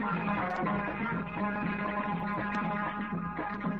Thank you.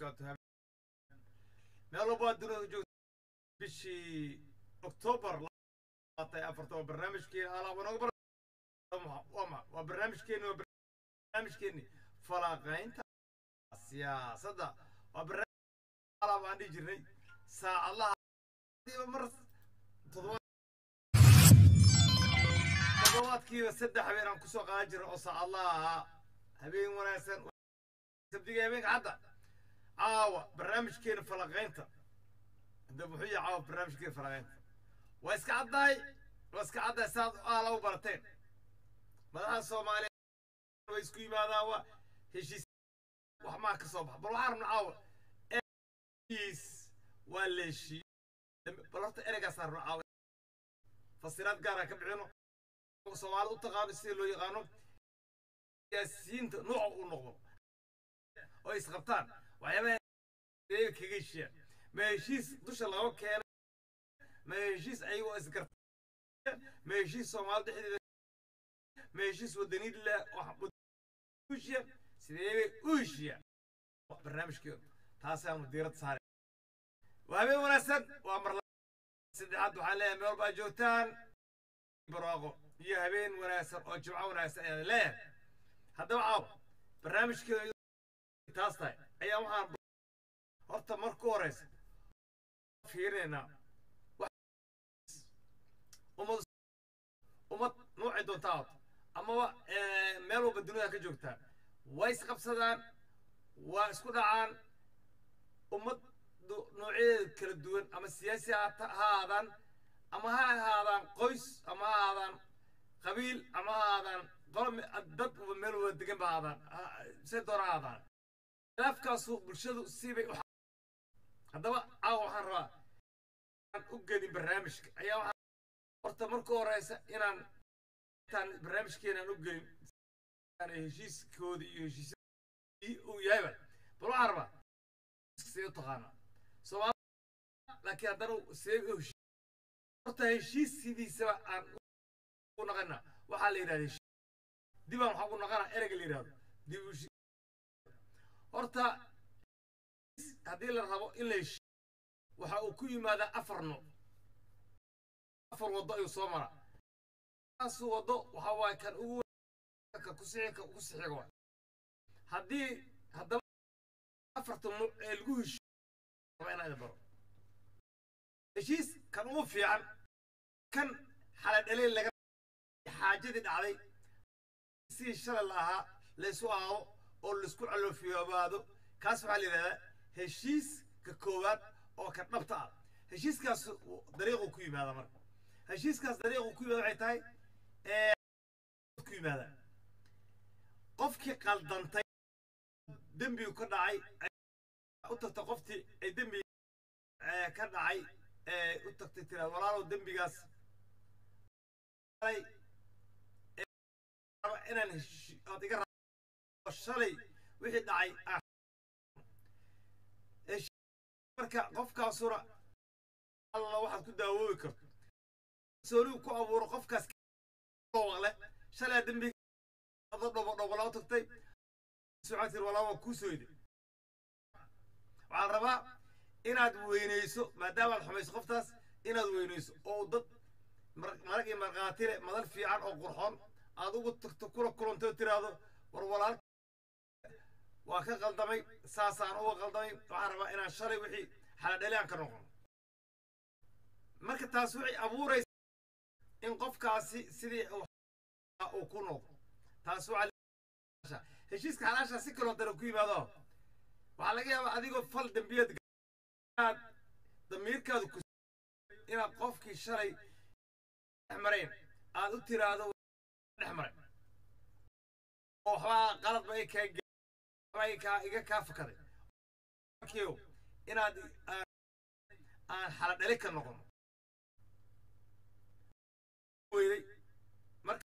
markaad meelo baa dunida joogta bishii oktoobar afarta waa barnaamijkeena allah waa nooga barwama waa barnaamijkeeni waa barnaamijkeeni falaqaynta siyaasadda waa barnaamij allah baan dhihi jirnay saacadaha mar toddobaadkiiba saddex habeen aan ku soo qaadan jiray oo saacadaha habeen wanaagsan sabdiga habeenka cadda caawa barnaamijkeena falaqaynta yahay caawa barnaamijkeena falaqaynta waa iska caddahay waa iska caddahay saad aala u barateen. Madaxda soomaaliya way isku yimaadaan waa heshiis wax maa ka soo baxa. Bal waxaan rabna caawa heshiis waa la bal horta ereygaasaan rabna caawa fasiraad gaara ka bixino. Soomaalida u taqaano sida loo yaqaano siyaasiyiinta nooca uu noqdo oo isqabtaan waxyaabaha iyaga kaga heshiiyaan ma heshiis dusha laga keenay ma heshiis ayagoo isgarta ma heshiis soomaali dhexdeeda ma heshiis wadaniid leh heshiya sideebay u heshiiyaan barnaamijkeedu taasaanu diirad saare waa habeen wanaagsan waa mar saddexaad waxaan leeyahay meel walba joogtaan barwaaqo iyo habeen wanaagsan oo jimco wanaagsan ayaan leeyahay haddaba caaw barnaamijkeedu taas tahay ayaa waxaan horta marka u horeysa fiirinaynaa ummad ummad noocay doontaa aad amaba meel walba dunida ka joogtaan way isqabsadaan waa isku dhacaan. Ummad noocyadeeda kala duwan ama siyaasi ha ahaadaan ama ha ahaadaan qoys ama ha ahaadaan qabiil ama ha ahaadaan qolo dad meel wada degan ba ahaadaan se doona khilaafkaasu bulshadu sibay u haddaba caawa waxaan rabaa aan u gelin barnaamijka. Ayaa waxaan horta marka horeysa inaan intaan barnaamijkeena aan u gelin heshiiskooda iyo heshiis uu yahayba bal waxaan rabaa see u taqaanaa laakiin haddana see u heshiis horta heshiis aan u naqana waxaa la yidhahda heshiis dibaan waxaa u naqana ereyga la yidhahdo dib horta haddii la rabo in la heshiiyo waxa uu ku yimaadaa afar nooc. Afar waddo ayuu soo maraa. Kaas waddo waxa waaye kan ugu ka ku sixi ka ku sixiga waay haddii haddaba afarta mu- ee lagu inaan idin baro. Heshiis kan ugu fiican kan xaladhaleel laga xaajadii dhacday sidii shalay la ahaa laysu aado oo la isku calofiyoobaado kaas waxaa la yidhahdaa heshiiska koowaad oo ka dhabta ah. Heshiiskaas dariiqu ku yimaada marka. Heshiiskaas dariiqu ku yimaada waxay tahay ku yimaada. Qofkii qaldantay dembigu ka dhacay ay u tagta qoftii ay dembi ka dhacay u tagtay tira walaalow dembigaas. Inaan ood iga shalay wixii dhacay ah. Marka qofkaasuna alla waxaad ku daawoobi karto. Soonigu ku abuuro qofkaas waqle shalay dembiga ado dhobo dhobolaa tagtay tiri walaa waa kuu sooyde waxaan rabaa inaad weynayso maadaamaad xumayso qoftaas inaad weynayso oo dad mar- marag iyo markhaatile madal fiican oo qurxoon aad ugu tagto kula kulantoo tiraahdo war walaal waa ka qaldamay saasaan uga qaldamay waxaan rabaa inaan shalay wixii xaladhaliaan ka noqono marka taas waxay abuuraysa in qofkaasi sidii uu ku noqdo. Taas waxaa heshiiska xalaasha si kaloo dare ku yimaado. Waxaa laga yaabaa adigoo fal dembiyeed inaad damiirkaadu ku inaad qofkii shalay dhex marayn aad u tiraahdo dhex maray oo waxbaa qalad ba i kaa iga kaa fakaday inaad aan xaladhali ka noqono weyday marka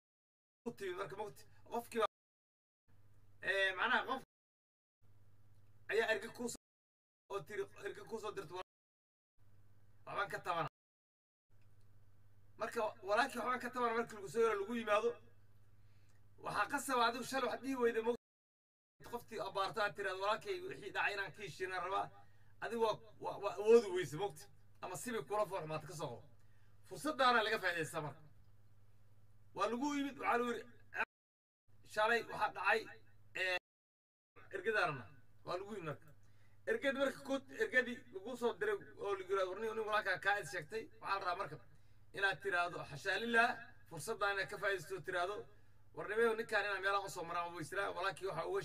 u timi marka mugti qofkii baa ee macnaha qof ayaa erga kuusoo oo tiri erga kuusoo dirta waxbaan ka tabana. Marka walaalkii waxbaan ka tabana markii lagu soo yaro lagu yimaado waxaa qasaba adigu shalay waxaad dhihi weyda qoftii abaarto aad tiraad walaalkay wixii dhacay inaan ka heshiinaan rabaa adigu waa waa awoodi weyse mogta ama sibi kula foormaata ka soo qabo laga faa'iidaysta marka. Waa lagu yimid waxaa lagu yidhi shalay waxaa dhacay ergadaanana waa lagu yimid marka. Ergadi marka kood ergadii lagu soo diray oo lagu yidhahdo war nin walaalkaa kaa sheegtay waxaa la rabaa marka inaad tiraahdo xashaalillah fursadaan inaad ka faa'iidaysto tiraahdo. War nimeyo ninkaan inaan meelaha u soo maraan weystiraa walaalkii waxaa uga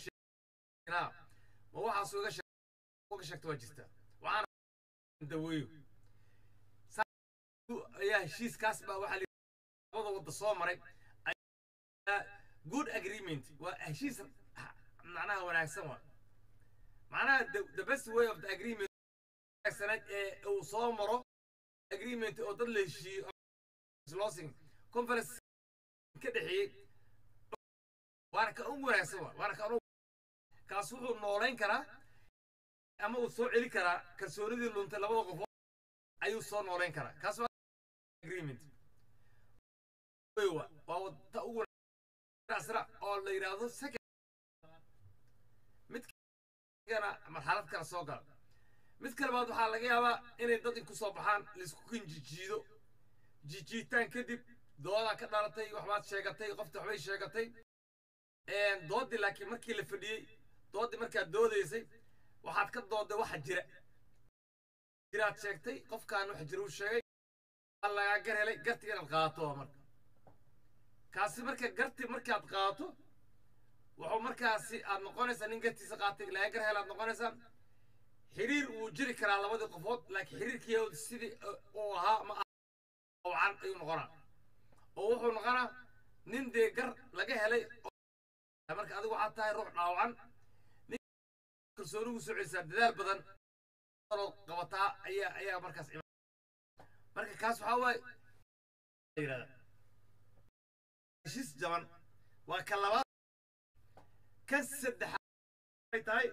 sheegnaa ma waxaas uga sheeg uga sheegta waa jirtaa waxaana daweeyo ayaa heshiiskaas baa waxaa labada wadda soo maray good agreement waa heshiis macnaha wanaagsan waa macnaha the, best way of the agreement wanaagsaneed ee uu soo maro agreement oo dad la heshiiyo losing. Conference ka dhexeeyey waana ka ugu wanaagsan waa waana ka kaas wuxuu noolayn karaa ama uu soo celi karaa kalsoonidii luntay labada qofood ayuu soo noolayn karaa. Kaas waa agreement. Waa wadda ugu asra oo la yidhaahdo second. Marxalad kale soo gala. Mid kale baad waxaa laga yaabaa inay dad inku soo baxaan la isku kinjijiido jijiitaan kadib doodaa ka dhalatay waxbaad sheegatay qofta waxbay sheegatay. Doodii laakiin markii la fadhiyey doodii markaad doodaysay waxaad ka doodday waxa jira. Jiraad sheegtay qofkaan wax jira uu sheegay waa lagaa gar helay gartiga inaad qaato marka. Kaasi marka garti markaad qaato wuxuu markaasi aad noqonaysaa nin gartiisa qaatay laga gar helaad noqonaysaa xiriir wuu jiri karaa labadii qofood laakiin xiriirkii sidii uu ahaa ma wacan ayuu noqonaa. Oo wuxuu noqonaa nin dee gar laga helay marka adigu waxaad tahay ruux dhaawacan kalsoonigu soo celisaa dadaal badan qabataa ayaa ayaa markaas marka kaas waxaa waaye heshiis jaban waa ka labaad kan saddexaad ay tahay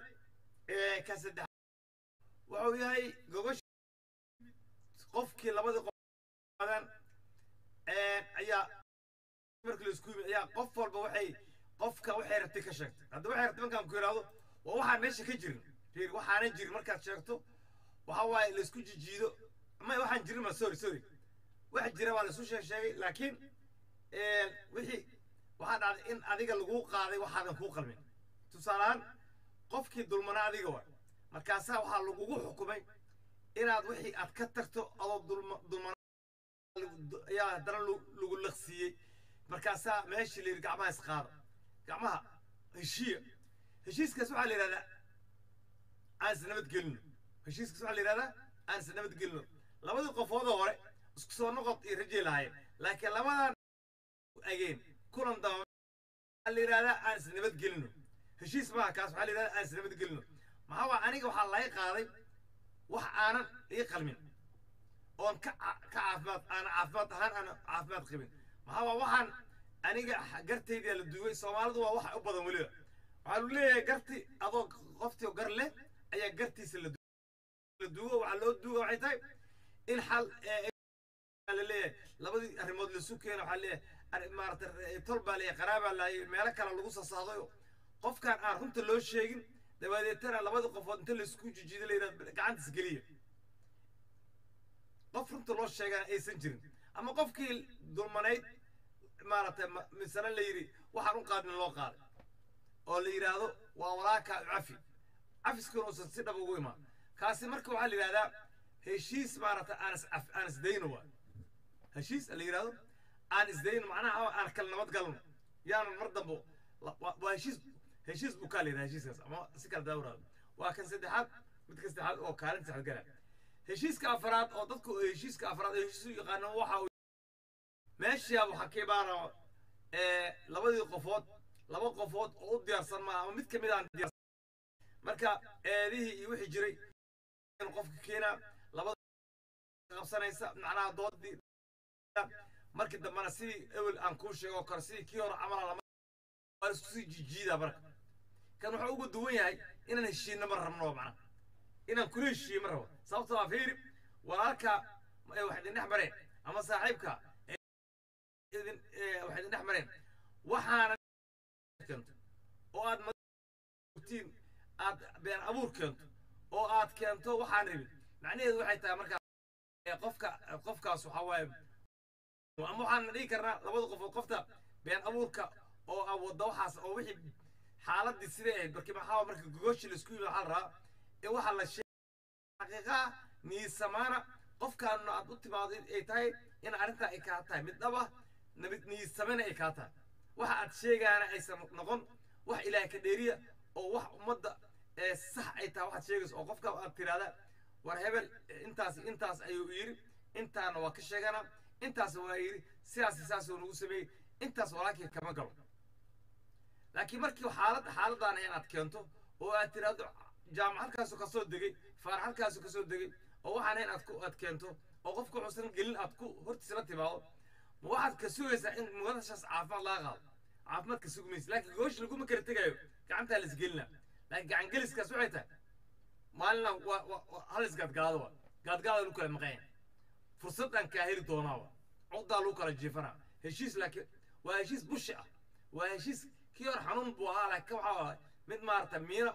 ka saddexaad wuxuu yahay gogosh qofkii labadii qof ayaa markii la isku yimid ayaa qof walba waxay qofka waxay rabtay ka sheegtay. Hadda waxay rabtay markaan ku yidhaahdo waa waxaan meesha ka jirin. Fiir waxaanan jirin markaad sheegto. Waxa waaye la isku jijiido ma waxaan jirin ma sorry sorry. Wax jira waa la isu sheeg sheegay laakiin wixii waxaa dhacday in adiga laguu qaaday waxaadan kuu qalmin. Tusaalehaan qofkii dulmana adiga wa markaasaa waxaa lagugu xukumay inaad wixii aad ka tagto adoo dulma dulmana ayaa haddana lagu laqsiiyey markaasaa meeshii la yidhi gacmaha isqaada gacmaha heshiiya heshiiskaas waxaa la yidhahdaa aan is nabadgelino heshiiskaas waxaa la yidhahdaa aan is nabadgelino labadii qofoodoo hore isku soo noqod iyo rajay lahaayeen. Laakiin labadan ageen kulan daba waxaa la yidhahdaa aan is nabadgelino heshiis maaha kaas waxaa la yidhahdaa aan is nabadgelino maxaa waa aniga waxaa laga qaaday wax aanan ii qalmin? Oon ka ka caafimaad aanan caafimaad ahaan aanan caafimaad qabin. Maxaa waa waxaan aniga gartayda la duugay soomaalidu waa waxa u badan weliba waxaa lu leeyahay garti adoo qoftii gar leh ayaa gartiisa la duugo waxaa loo duuga waxay tahay in xal la leeyahay. Labadii arrimood lasu keena waxaa leeyahay maarata tol baa leeyahay qaraabaa laayay meelo kale lagu sasaadayo. Qofkaan aan runta loo sheegin dabaadeetana labadii qofood inta la isku jijiida la yidhahdo gacantiis geliya. Qof runta loo sheegana aysan jirin. Ama qofkii dulmanayd maaragtay misana la yidhi waxaan u qaadin loo qaaday oo la yidhaahdo waa walaakaa cafi. Cafiskuna uusan si dhab ugu imaan kaasi marka waxaa la yidhahdaa heshiis maaragtay aan is aan isdayno waa heshiis la yidhahdo aan isdayno macnaha aan kala nabad galno. Yaanan mar dambo waa heshiis heshiis buu kaa la yidhaha heshiiskaas ama si kala daawraado waa kan saddexaad midka saddexaad oo kaalin gala. Heshiiska afraad oo dadku heshiiska afraad ee heshiis u yaqaano waxa uu meesha waxaa ka imaana labadii qofood laba qofood oo u diyaarsan maaha ama mid ka mid aan diyaarsan. Marka eedihii iyo wixii jiray qofka keena labada qabsanaysa macnaha doodii markii dambena sidii ewel aan kuu sheego karo sidii kii hore camala lama waa isku sii jijiida marka. Kan wuxuu uga duwan yahay inaan heshiinna ma rabno macnaha. Inaan kula heshiiye ma rabo. Sababta waa fiiri walaalka wax idin dhex mareen ama saaxiibka idin wax idin dhex mareen. Waxaana keento oo aad matiin aad been abuur keento oo aad keento waxaan rabin macnaheedu waxay tahay markaa qofka qofkaas waxaa waaye ama waxaan dhihi karnaa labada qofood qofta been abuurka oo ah wadda waxaas oo wixii xaaladii sidee ahayd markii maxaa marka gogoshi la isku yimi waxaa la rabaa in waxa la sheeg xaqiiqaa niisamaana qofkaana aad u timaado ay tahay in arrintaa ay kaa tahay mid dhaba nabid niisamana ay kaa tahay waxa aad sheegaana aysan noqon. Wax ilaahay ka dheeriya oo wax ummadda sax ay tahay waxaad sheegayso oo qofka aad tiraahdaa war hebel intaas intaas ayuu yidhi. Intaana waa ka sheegana intaas waa yidhi sidaas sidaasuu nagu sameeyey. Intaas walaalkii kama galo. Laakiin markii xaalad xaaladaana inaad keento oo aad tiraahdo jaamac halkaasu ka soo degay faar halkaasu ka soo degay oo waxaana in aad ku aad keento oo qofka xusan gelin aad ku hortiisa la timaado ma waxaad ka sugaysaa in muqadashaas caafimaad laga qaado caafimaad ka sugmaysa laakiin goosh laguma kala tegayo gacantaa laisgelina laakiin gacan geliskaas waxay tahay maalina halis gaadgaado wa gaadgaada lagu kala maqanya fursadaan kaa heli doonaa wa lagu kala jiifanaa heshiis laakiin waa heshiis bushi ah waa heshiis kii hor xanuun buu ahaa laakiin waxa waa mid maarata miino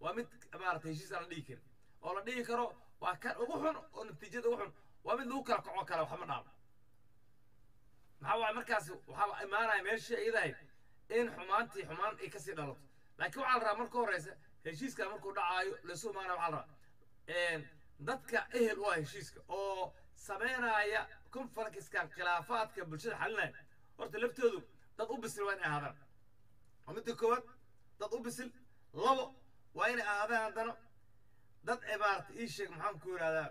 waa mid maarata heshiis aan la dhihi karin oo la dhihi karo waa kan ugu xun oo natiijada ugu xun waa mid lagu kala kaco kale waxma dhaamo maxaa waay markaas waxaa imaanaya meeshii iyadahay in xumaantii xumaan ay ka sii dhalato. Laakiin waxaa la rabaa marka horeysa heshiiska markuu dhacaayo laysu imaanaya waxaa la rabaa. Dadka ehel u ah heshiiska oo sameynaya conferenceskan khilaafaadka bulshada xalinaya horta laftoodu dad u bisil waa inay ahaadaan. Waa midda koowaad dad u bisil. Labo waa inay ahaadaan haddana dad maarata ii sheeg maxaan ku yidhahdaa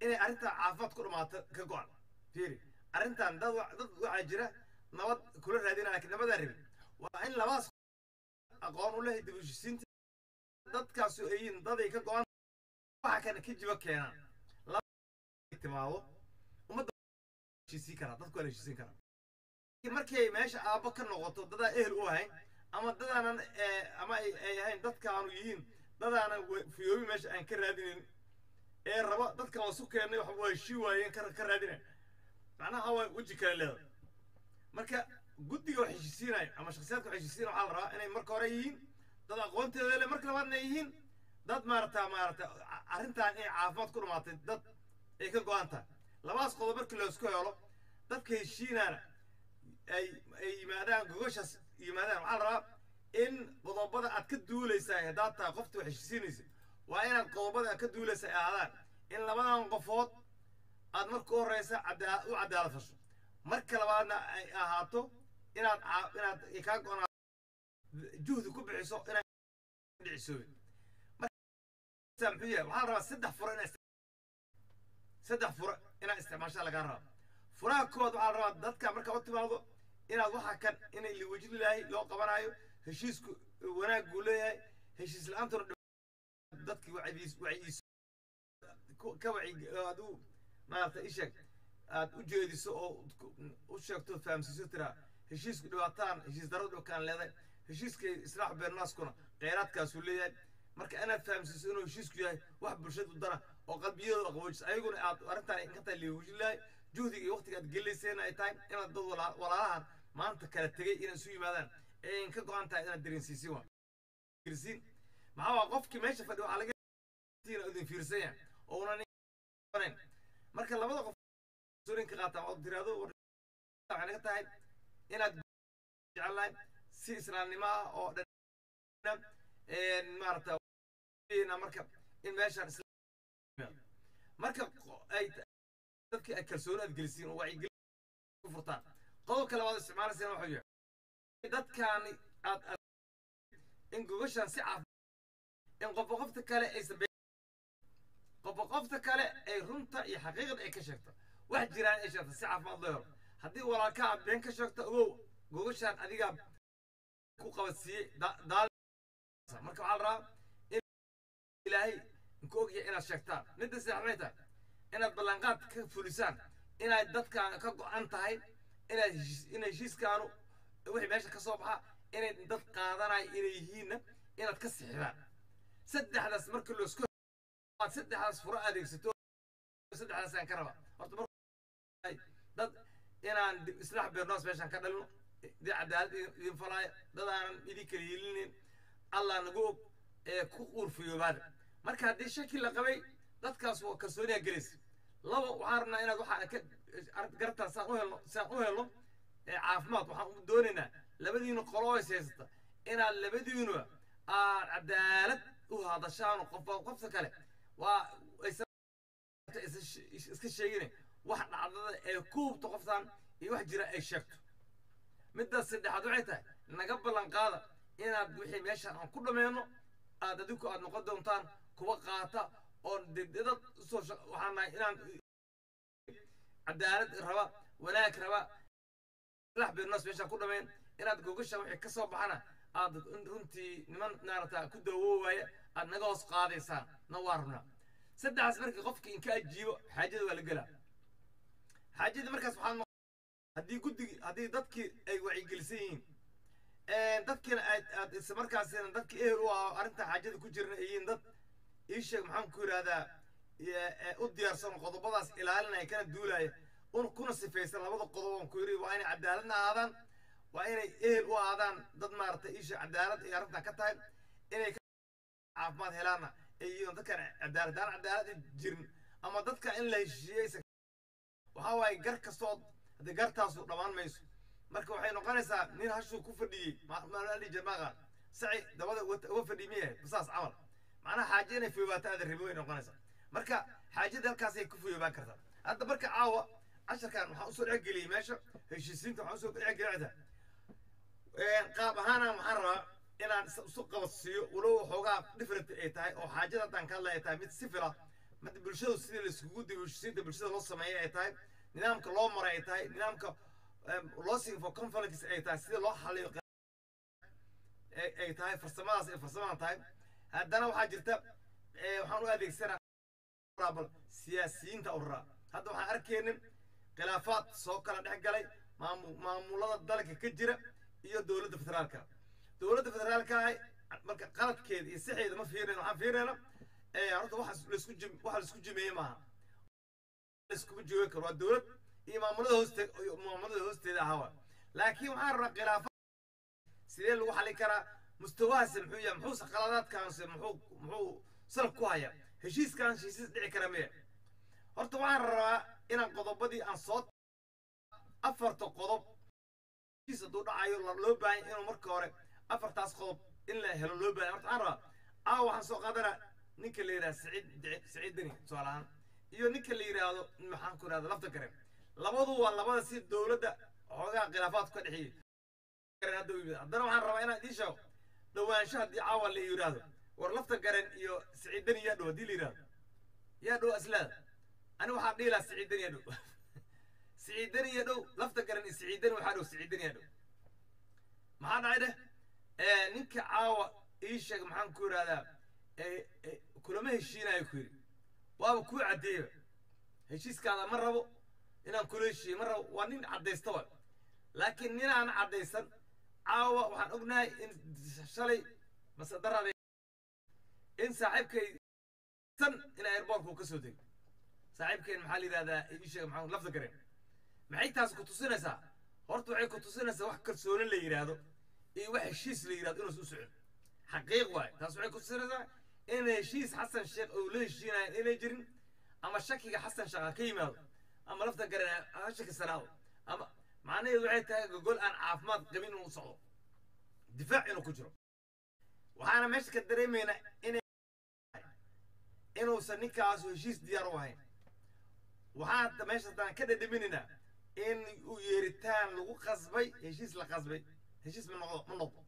inay arrintan caafimaad ku dhamaato ka go-an. Fiiri arrintan dad dad waxaa jira nabad kula raadina laakiin nabadaa rabin waa in labaas aqoon u leh dib u heshisiinta dadkaasu ay yihiin daday ka go-an waxa kana ka jiba keenaan. Timaado ummadda heshiisiin karaa dadku waa heshiisiin karaa markay meesha aabbo ka noqoto dadaa ehel u ahayn ama dadaanan ama ay ahayn dadkaanu yihiin dadaanan fiyoobi meesha aan ka raadinayn ee raba dadkan waa su keennay wax waa heshii waayeen ka raadinayn macnaha waa weji kale leedahay marka guddiga wax heshiisiinayo ama shakhsiyaadka wax heshiisiina waxaa la rabaa inay marka hore yihiin dad aqoonteeda leh marka labaadna ay yihiin dad maarata maarata arrintan inay caafimaad ku dhamaatay dad ay ka go-an tahay labaas qodob markii laysku helo dadka heshiinaana ay ay yimaadaan gogoshaas yimaadaan waxaa la rabaa in qodobada aad ka duulaysaa haddaad tahay qofta wax heshiisiinaysa waa inaad qodobada aad ka duulaysa ay ahaadaan. In labadan qofood aad marka u horeysa u cadaalad fasho. Marka labaadna ay ahaato inaad inaad kaa go juhdi ku bixiso inaad dhicisoobin marka muxuu yahay waxaa rabaa saddex furo inaad saddex furo inaad isticmaashaa lagaa rabaa. Furaha koowaad waxaa la rabaa dadka markaa u timaado inaad waxa kan inay liwajilaahi loo qabanayo heshiisku wanaaguu leeyahay heshiis la'aantuna dadkii ku- ka wacyi aad u maarata isheeg aad u jeediso oo u sheegto fahamsiiso tiraa heshiisku dhibaataan heshiis darada dhibkaan leedahay heshiiska islaax beenaaskuna kheyraadkaasuu leeyahay. Marka inaad fahamsiiso inuu heshiisku yahay wax bulshadu dana oo qalbiyadooda qaboojiso ayaguna aad arrintan in ka tahay liwajilaahi juhdiga iyo waqtiga aad geliyseen ay tahay inaad dad wala- walaalahan maanta kala tegay inay isu yimaadaan. Ee in go-an tahay inaad dareensiisin waa. Fiirsiin maxaa waa qofkii meesha fadhi waxaa laga tina idin fiirsan yahay oo anayn marka labada qof suulinka qaataan oo tiraado waxay naga tahay inaad jecelahay si islaamnimo ah oo dhan maarata marka in meeshaan isla marka ay dadkii ay kalsooni aad gelisiin oo wacyigelin ku furtaan. Qodobka labaad isticmaalaysana waxuu yahay dadkaani aad in gogashaan si caaf in qofba qofta kale aysan qofba qofta kale ay runta iyo xaqiiqada ay ka sheegto. Wax jiraan ay sheegto si caafimaad loo helo. Haddii walaalkaa been ka sheegto ogow gogashaan adigaa ku qabadsiiyey marka waxaa la rabaa in ilaahay inku ogyahay inaad sheegtaan. Midda saddex bay tahay inaad ballanqaad ka fulisaan inaad dadkaan ka go-an tahay inaad heshiis in heshiiskaanu wixii meesha ka soo baxa inay dad qaadanaya inay yihiinna inaad ka sixidaan saddexdaas marka loo isku aad saddexdaas furo adeegsato. Saddexdaasaan ka rabaa. Horta mar dad inaan islaax beernoos meeshaan ka dhalino dee cadaalad idin falaayo dad aanan idin kala yeelinayn allah nagu og ee ku uurfiyoobaada marka haddii shaki la qabay dadkaas waa kalsooniyaa gelaysa labo waxaan rabnaa inaad waxaa ka gartaan saan u helno saan u helno caafimaad. Waxaan doonaynaa labadiinu qolo is haysata. Inaad labadiinuba aad cadaalad u hadashaan qofba qofta kale waa iska sheegine wax dhacdada ee ku hubto qoftan iyo wax jira ay sheegto. Middaas saddexaad waxay tahay naga ballan qaada inaad wixii meeshaan aan ku dhammeeno aad adinku aad noqon doontaan kuwa qaata oo dad u soo shaq- waxaan nahay inaan cadaalad raba wanaag raba islax beernoos meeshaan ku dhameen inaad gogasha wixii ka soo baxana aad runtii niman maarata ku dawoowaaya aad naga hoos qaadaysaan na waa rabnaa saddexaas markii qofkii inka ajiibo xaajada waa la gelaa xaajadii markaas waxaa haddii guddigii haddii dadkii ay wacyigelisan yihiin. Dadkiina aad isla dadkii ehel u ah arrinta xaajada ku jirna ay dad ii sheeg maxaan ku ee u diyaarsan qodobadaas ilaalinaya kana duulaya. Un kuna sifaysan labada qodob ku yidhi waa inay cadaaladna ahaadaan waa inay ehel u ahaadaan dad maaragtay sheeg cadaalad ay arrintan ka tahay inay caafimaad helaana ay yihiin dadkan cadaalad jirin ama dadka in la heshiiyey waxaa waaye gar kastood haddii gartaasu dhammaan mayso. Marka waxay noqonaysaa nin hashuu ku fadhiyey maalijamaaqa saci dabada uga fadhiy miyahay? Basaas camal. Macnaha xaaje inay fuyobaato aada ribo way noqonaysaa. Marka xaajada halkaasay ku fuyoobaan kartaa hadda marka caawa casharkan waxaan u soo dhexgeliyey meesha heshiisiinta waxaan u soo dhexgeliyata qaab ahaana waxaan rabaa inaan is- isu qabadsiiyo walow waxoogaa different ay tahay oo xaajada haddaan ka hadlay ay tahay mid sifila mid bulshadu sidii laiskugu dibo heshiisiinta bulshada loo sameeyay ay tahay nidaamka loo maray ay tahay nidaamka losing for conflicts ay tahay sida loo xaliyo ay ay tahay farsamadaas ay farsamadan tahay. Haddana waxaa jirta waxaan u adeegsanaa siyaasiyiinta urraa hadda waxaan arkaynin khilaafaad soo kala dhex galay maamu maamulada dalka ka jira iyo dowladda federaalka dowladda federaalka marka qaladkeeda iyo sixeeda ma fiirinayn waxaan fiirinayna eh, horta waxa la isku jimeeye maaha. Iskuma joogi karo. Waa dowlad iyo maamulada hooste maamulada hoosteeda ahaa laakiin waxaan rabnaa khilaafa. Sidee lagu xalin karaa? Mustawahaase muxuu yahay muxuuse qaladaadkaanse muxuu muxuu salab ku hayaa? Heshiiskaan heshiis dhici kara miya. Horta waxaan rabaa inaan qodobadii aan soo afarta qodob. Heshiis hadduu dhacayo loo baahan inuu marka hore afartaas qodob in la helo loo baahay horta waxaan rabaa aa waxaan soo qaadanaa ninka la yidhahda saciid saciid deni tusaale ahaan iyo ninka la yidhaahdo maxaan ku idhahda lafta garen labadu waa labada si dowladda xoogaha khilaafaadku ka dhexeeyey haddana waxaan rabaa inaan idiin sheego dhowaansho haddii caawa la yidhaahdo war lafta garen iyo saciid deni yaa dhow haddii la yidhahdo yaa dhow aslaada ani waxaan dhihi lahaa saciid deni yaa dhow. Saciid deni yaa dhow lafta garen iyo saciid deni waxaa dhow saciid deni yaa dhow. Maxaa dhacay dheh ninka caawa ii sheeg maxaan ku idhahdaa kulama heshiinayo ku yidhi. Waaba kuu caddeeyaba heshiiskaada ma rabo inaan kula heshiiye ma rabo waa nin caddaysta wa laakiin ninaan caddaysan caawa waxaan ognahay in shalay masedaraada in saaxiibkay san in airboorku ka soo degay. Saaxiibkeen maxaa la yidhahdaa ii sheeg maxaa lafda gareen maxay taas ku tusinaysaa? Horta waxay ku tusinaysaa wax kalsooni la yidhaahdo iyo wax heshiis la yidhahdo inuusan u socon xaqiiq waaye taas waxay ku tusinaysaa in heshiis xasan sheekh oo la heshiinayo inay jirin ama shakiga xasan sheekh ha ka yimaado ama lafta gareen ha shakisanaado ama macnaheedu waxay tahay gogol aan caafimaad qabin inuu socdo difaac inuu ku jiro. Waxaana meesha ka dareemaynaa inay inuusan ninkaasu heshiis diyaar u ahayn. Waxaan meesha haddaan ka dhadhaminaynaa in uu yeeritaan lagu qasbay heshiis la qasbay heshiis ma noqdo ma noqdo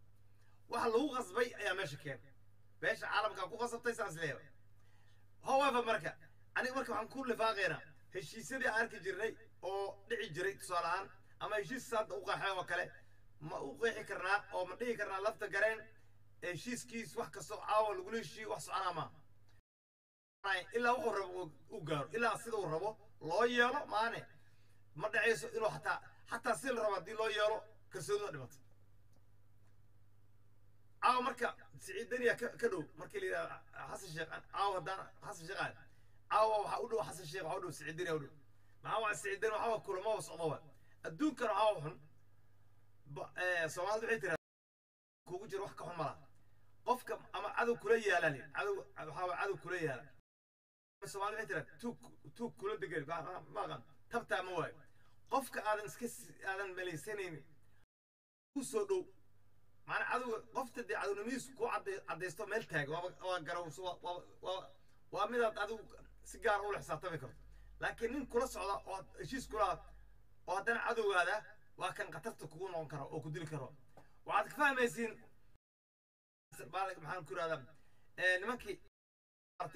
waxa lagu qasbay ayaa meesha keenay. Beesha caalamkaa ku qasabtay saas leeyahay however marka aniga marka waxaan ku lifaaqaynaa heshiisyadii aan arki jirnay oo dhici jiray tusaale ahaan ama heshiis hadda u qeexay oo kale ma u qeexi karnaa oo ma dhihi karnaa lafta gareen heshiiskiis wax kastoo caawa lagula heshiiyo wax soconaa maaha ilaa wuxuu rabo u gaaro. Ilaa sida uu rabo loo yeelo maane ma dhacayso inuu xataa xataa si la rabo haddii loo yeelo kalsoonida dhimata caawa marka siciidaniya ka dhow. Markii la yidhahda xasan sheekh caawa haddaan xasan sheekh aad caawa waxaa u dhow xasan sheekh waxaa u dhow siciidaniya u dhow. Maxaa waa siciidani waxaa waa kulamada socda waa adduunkana caawa xun soomaalida waxay tiraa kugu jiro wax ka xun malaha qofka ama cadow kula yaalaan cadow waxaa waa cadow kula yaalla. Soomaalida waxay tiraa tuug tuug kula degan maqan tabtaa ma waayo. Qofka aadan iska aadan malaysanaynin ku soo dhow maana cadowga qofta dee cadownimadiisu ku caddaysto meel taaga waaba waa garawso waa midaad adigu si gaar ula xisaabtami karto. Laakiin nin kula socda oo heshiis kula oo haddana cadowgaada waa kan khatarta kugu noqon kara oo ku dili karo. Waxaad ka fahmaysiin maxaan ku irahdaa nimankii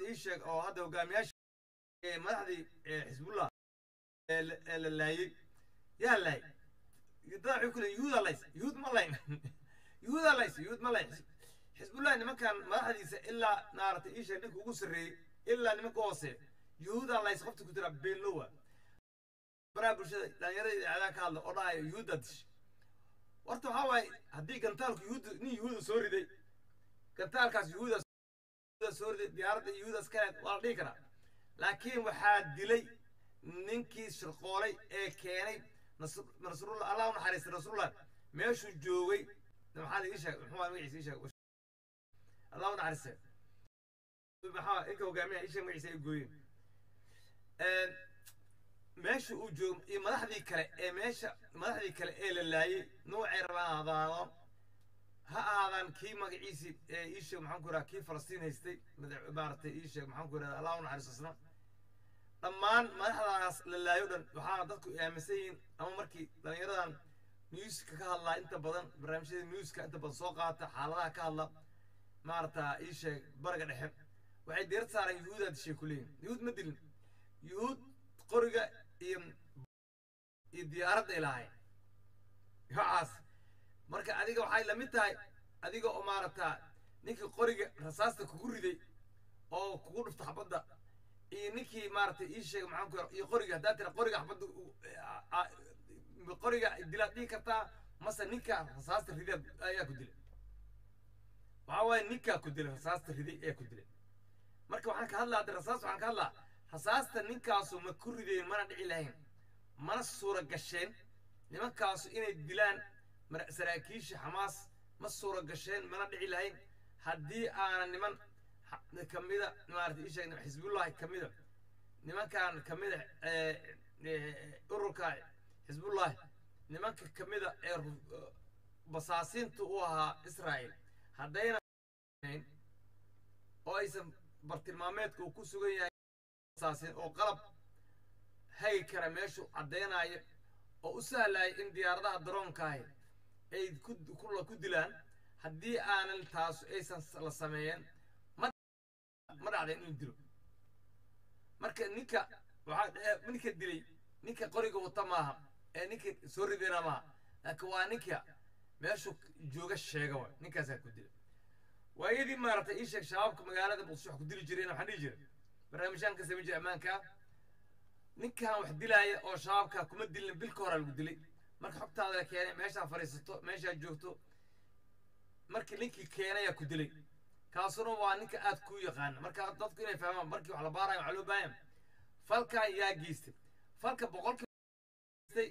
ii sheeg oo hadda hogaamiyaasha madaxdii xisbullah la laayey yaa laayay dadaa waxay ku leeyiin yuhuuda lays yuhuud ma layn yuhuuda lays yuhuud ma layn xisbullah nimankan madaxdiisa ilaa maaragtay ii sheeg ninka ugu sarreeyey ilaa nimanka hooseeya yuhuuda lays qofta ku jira beenlowa baraha bulshada dhalinyarada idaacadaha ka hadla oo dhahayo yuhuudda dish horta waxaa waaye haddii gantaalku yuhuudda nin yuhuuda soo riday gantaalkaas yuhuuda soo riday diyaaradda yuhuudas ka waa la dhihi karaa. Laakiin waxaa dilay ninkii shirqoolay ee keenay nasrullah allah u naxariistay nasrullah meeshuu joogay maxaa la ii sheeg meesha uu joogo iyo madaxdii kale ee meesha madaxdii kale ee la laayay noocay rabaan ahaadaano ha ahaadaan kii magaciisii ee ii sheeg maxaan ku idhaha kii falastiin haystay maaragtay ii sheeg maxaan ku idhahda allah u dhammaan madaxdaas la laayo dhan waxaa dadku aaminsan yihiin ama markii dhallinyaradan newska ka hadlaa inta badan barnaamijyada newska inta badan soo qaata xaaladaha ka hadla maaragta ii sheeg bariga dhexe. Waxay diirad saaraan yuhuudaa dishay ku leeyihiin yuhuud ma dilin. Yuhuud qoriga iyo iyo diyaaradda ilaahay. Waxaas marka adiga waxay la mid tahay adiga oo maaragta ninkii qoriga rasaasta kugu riday oo kugu dhufta xabadda iyo ninkii maaragtay ii sheegay maxaan ku iyo qoriga haddaad tira qoriga xabadda qoriga dilaad dhihi kartaa mase ninka rasaasta riday ayaa ku dilay. Waxaa waaye ninkaa ku dilay rasaasta riday ayaa ku dilay. Marka waxaan ka hadlaa hadda rasaas waxaan ka hadlaa rasaasta ninkaasu ma ku rideen mana dhici lahayn mana suura gasheen nimankaasu inay dilaan saraakiisha xamaas ma suura gasheen mana dhici lahayn. Haddii aanan niman kamida maarata ii sheeg xisbullahi kamida nimankan kamida ururka xisbullahi nimanka kamida ee basaasiinta u ahaa israa'il haddayna oo aysan bartilmaameedka uu ku sugan yahay basaasiin oo qalab hagi kara meeshuu caddaynayo oo u sahlaya in diyaaradaha daroonkaahi ay ku ku dilaan haddii aanan taasu aysan la sameeyeen ma dhacdeen inuu dilo. Marka ninka waxaa ninka dilay ninka qoriga wata maaha ee soo ridayna maaha laakiin waa ninka meeshuu jooga sheega waay ninkaasaa ku dila waayadii maaragtay ii sheeg shabaabka magaalada muqdisho wax ku dili jireen waxaan dhihi jiray. Barnaamijyaan ka samayn jiray ammaanka ninkan wax dilaaya oo shabaabka kuma dilin bil ka horaa lagu dilay. Marka xogtaada la keenay meeshaa fadhiisato meeshaa joogto markii ninkii keenayaa ku dilay. Kaasuna waa ninka aad kuu yaqaana. Marka dadku inay fahmaan markii wax la baarayo waxaa loo baahan falkan yaa geystay. Falka boqolkiiba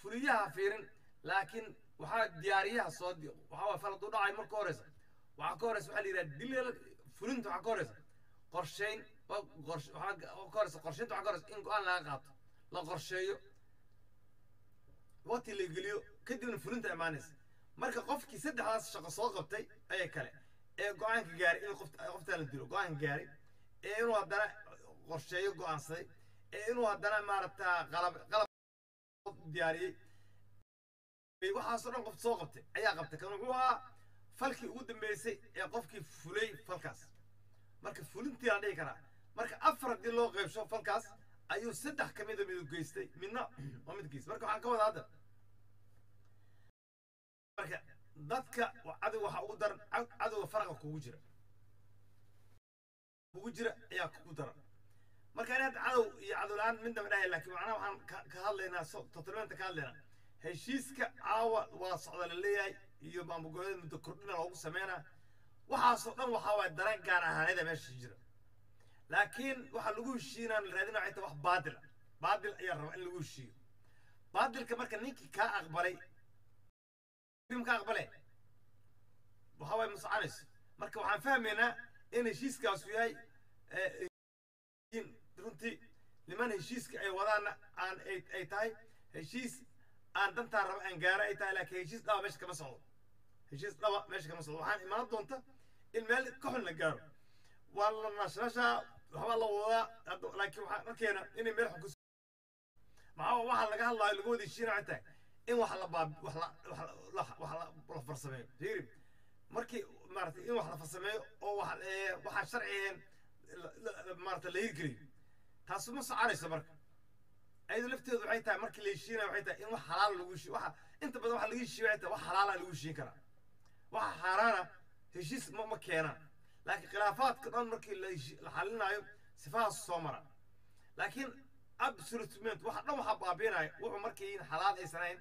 fuliyaha fiirin laakiin waxaa diyaariyaha soo waxaa waay fal hadduu dhacay marka horeysa. Waxaa ka horeysa waxaa la yidhaha dilal fulinta waxaa ka horeysa. Qorsheyn waxaa ka horeysa qorsheynta waxaa ka horeysa in go'aan laga qaato la qorsheeyo waqti la geliyo kadibna fulinta imaanaysa marka qofkii saddexdaas shaqo soo qabtay ayaa kale ee go'aanka gaaray in qoftaa la dilo go'aanka gaaray ee inuu haddana qorsheeyo go'aansaday ee inuu haddana maaragtaa qalab qalab diyaariyey. Waxaasoo dhan qof soo qabtay ayaa qabtay. Kan wuxuu ahaa falkii ugu dambeysay ee qofkii fulay falkaas. Marka fulintii la dhihi karaa marka afar haddii loo qaybsho falkaas ayuu saddex ka mida midu geystay midna waa mid geystay. Marka waxaan ka wada hadda. Marka dadka cadow waxa ugu daran cadowga faraqa kugu jira. Kugu jira ayaa kugu daran marka in hadda cadow iyo cadow la'aan midnaba dhahay laakiin macnaha waxaan ka hadlaynaa totalmenta ka hadlaynaa. Heshiiska caawa waa socda la leeyahay iyo maamulgoboleeda muddo kordhina loogu sameynaa. Waxaasoo dhan waxaa waaya dareen gaar ahaanada meesha jira laakiin waxaa lagu heshiinaa la raadina waxay tahay wax baadil ah. Baadil ayaa raba in lagu heshiiyo. Baadilka marka ninkii kaa aqbalay ka aqbale waxa waay musoconayso marka waxaan fahmaynaa in heshiiskaasu yahay runtii niman heshiiska ay wadaana aan ay tahay. Heshiis aan dantaa raba aan gaara ay tahay laakiin heshiis dhaba meesha kama socdo. Heshiis dhaba meesha kama socdo. Waxaan imaan doonta in meel ka xun la gaaro. Waa la nashnashaa waxbaa la wadaa laakiin waxaan arkeena inay meel xun maxaa waxaa laga hadlaayo laga wada heshiina waxay tahay in wax la baab wax la wax la farsameeyo. Fiiri markii maaragtay in wax la farsameeyo oo wax waxaan sharci ahayn maaragtay la hirgeliyo taasi ma soconayso marka. Ayada lafteedu waxay tahay markii la heshiinayo waxay tahay in wax xalaal lagu heshiyo waxa inta badan waxa laga heshiyo waxay tahay wax xalaala lagu heshiin karaa waxa xaaraana heshiis ma ma keenaan. Laakiin khilaafaadka dhan markii la la xalinaayo sifahaas soo mara. Laakiin absolutement waxa dhan waxaa baabiinaya wuxuu markii in xalaal aysan ahayn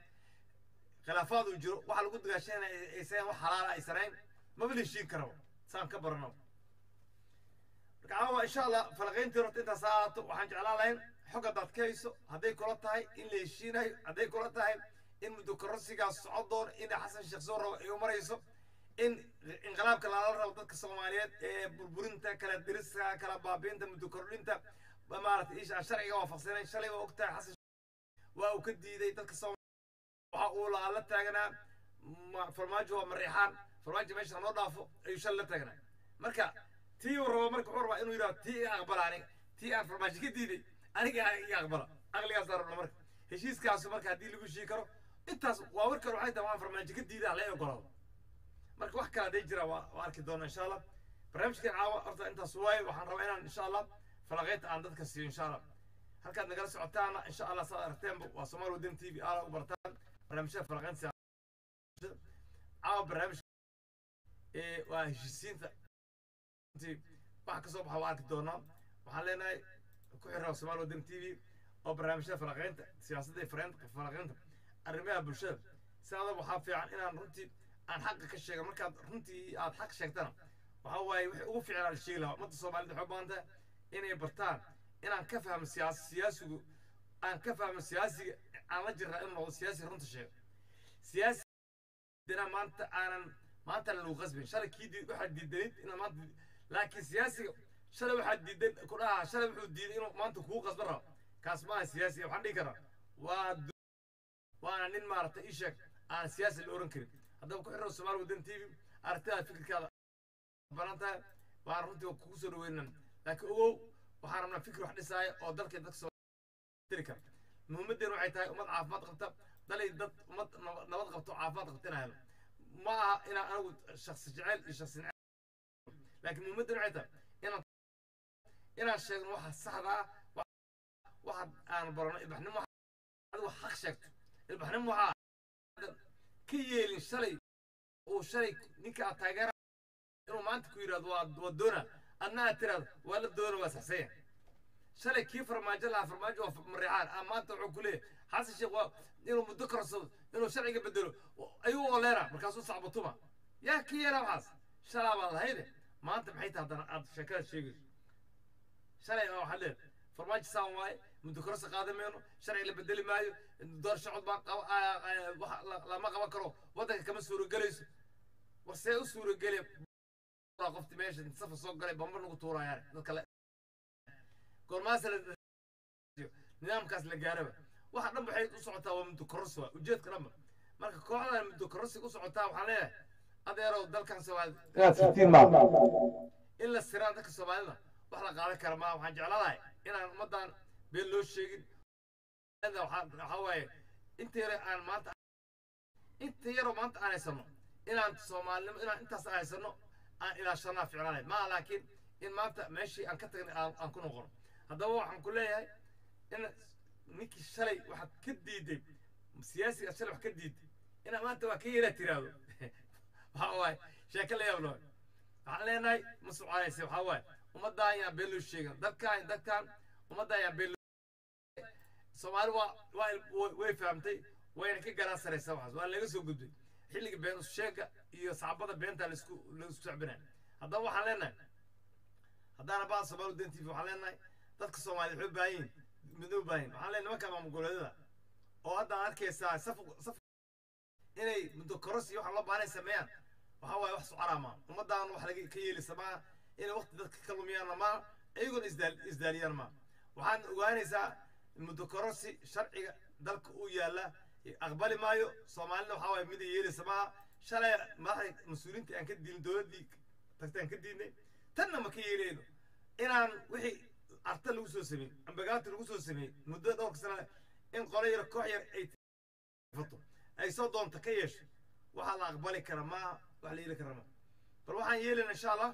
khilaafaad uu jiro waxa lagu dagaashanaya aysan wax xalaala aysan ahayn maba la heshiin karaba. Saan ka barano caawa insha allah falaqayntii horta intaas ha ahaato waxaan jeclaan lahayn xog haddaad ka hayso hadday kula tahay in la heshiinayo hadday kula tahay in muddo kororsigaas socon doono in xasan sheekh soo rabo ay u marayso in inqilaabka lala rabo dadka soomaaliyeed ee burburinta kala dirista kala baabiinta muddo kordhinta maaragtay isha sharciga waafaqsanay shalay waa ogtahay xasan waa uu ka diiday dadka soomaaliyeed waxa uu lahaa la taaganaa farmaajo waa mareexaan farmaajo meesha noo dhaafo ayuu shalay la taaganaa marka tii uu rabo marka wuxuu rabaa inuu yidhaho tii iga aqbala aniga tii aan farmaajo ka diiday aniga iga aqbala aqligaasaa rabna marka. Heshiiskaasu marka haddii lagu heshii karo intaas waa warkan waxay tahay waan farmaajo ka diiday hala ogolaado marka wax kale hadday jiraan waa arki doona insha allah. Barnaamijkan caawa horta intaas waaye waxaan rabaa inaan insha allah falaqaynta aan dadka siiyo insha allah. Halkaad nagala socotaana insha allah saad aragteenba waa somaali waddan t v aala u bartaan barnaamijyada falaqaynta caawa barnaamij waa heshiisiinta waxa ka soo baxa waa arki doonaa waxaan leenahay ku xirraa somaali waddan t v oo barnaamijyada falaqaynta siyaasadda iyo falaqaynta arrimaha bulshada sidaada waxaa fiican inaan runtii aan xaqa ka sheega markaad runtii aad xaq sheegtana waxa waaye wixii ugu fiicnaa la sheegi lahaa ummadda soomaalida waxay u baahan tahay inay bartaan inaan ka fahmo siyaas siyaasigu aan ka fahmo siyaasiga aan la jirnaa inuu noqdo siyaasi runta sheega siyaasi maanta aanan maanta lagu qasbin shalay kii waxaad diidanid inaad maanta laakiin siyaasiga shalay waxaad diidan ku dhaha shalay wuxuu diiday inuu maanta kugu qasban rabo. Kaas maaha siyaasi waxaan dhihi karaa waa waana nin maaragtay ii sheeg aan siyaasi la oran karin. Haddaba ku xirno soomaali wadan t v aragtidaada fikirkaada banan tahay waan runtii kugu soo dhaweynan laakiin ogow waxaan rabnaa fikir wax dhisaaya oo dalkii dadka soo tiri kara. Muhiimadeenu waxay tahay ummad caafimaad qabta dalay dad ummad nabad qabto caafimaad qabta inaan helno ma aha inaan anigu shaksi jecel iyo shaksi laakiin muhiimadeenu waxay tahay inaan inaan sheegno waxa saxda ah waxa aan barano ilbaxnimo adigu xaq sheegto. Ilbaxnimo waxaa ka yeelin shalay uu shalay ninka aad taageera inuu maanta ku yidhahdo waa waa doona. Adna aad tiraahdo waa la doona waa saxsanya shalay kii farmaajo lahaa farmaajo waa mareexaan ah maanta wuxuu ku leeyahay xasan sheekh waa inuu muddo korsado inuu sharciga bedelo ayuu oleena markaasuu sacbatuma. Yaa ka yeela waxaas shalaa baad lahayde maanta maxay tahay haddana aad sheekada sheegayso shalay waxaad leedahay farmaajo saan waaye muddo kororsa qaadan mayno sharci la bedeli maayo doorasho cod baa lama qaban karo waddanka kama suuragelayso war see u suuragele qofti meesha safa soo galay bamba nagu tuurayaan dadka nidaamkaas la gaaraba waxa dhan waxay u socotaa waa waa ujeedka dhanba marka kooxdan muddo kororsi u socotaa waxaan leeyahay adeerow dalkan soomaalida in la siraan dadka soomaalida wax la qaadan kara maa waxaan jeclaadahay inaan ummaddan been loo sheegin. Waxaa waaye inta yare aan maanta inta yaroo maanta aan haysano inaan soomaalinimo inaan intaas aan haysano aan ilaashanaa ficlaanay maa laakiin in maanta meeshii aan ka tagnay aan ku noqono. Haddaba waxaan ku leeyahay in ninkii shalay waxaad ka diiday siyaasiga shalay wax ka diiday inaa maanta waa ka yeelaa tiraahdo waxaa waaye sheeko la yaab loo waxaan leenahay ma soconaysa waxaa waaye ummaddaa ayaan been loo sheegin dadkaan dadkaan ummadda ayaan been soomaali waa waa way fahamtay wayna ka garaa saraysaa waxaas waa laga soo gudbay. Xilliga been sheega iyo saxabada beenta la isku la isku sacbinaya haddaba waxaan leenahay haddaana baa soomaali dan tv waxaan leenahay dadka soomaaliya waxay baahan yihiin midna u baahan waxaan leenahay nimanka maamul-goboleedyada oo hadda arkaysaa saf saf inay muddo iyo waxaan loo baahnay sameeyaan waxaa waaye wax socoraa maa ummaddan wax laga ka yeelisa maa inay waqti dadka ka lumiyaanna maa iyagoona isdaal isdaaliyaan maa waxaad ogaanaysaa muddo korosi sharciga dalka uu yaalla aqbali maayo. Soomaalina waxaa waaye mida yeelaysa maaha shalay madaxda mas'uuliyiinta aan ka diilin dowladdii tagta aan ka diidnay tanna ma ka yeelayno inaan wixii arta lagu soo sameeyey ambagaati lagu soo sameeyey muddo dhowrka sana in qolo yar koox yar ay fato ay soo doonta ka yeesho waxaa la aqbali kara maaha wax la yeeli kara maaha bal waxaan yeelayna insha allah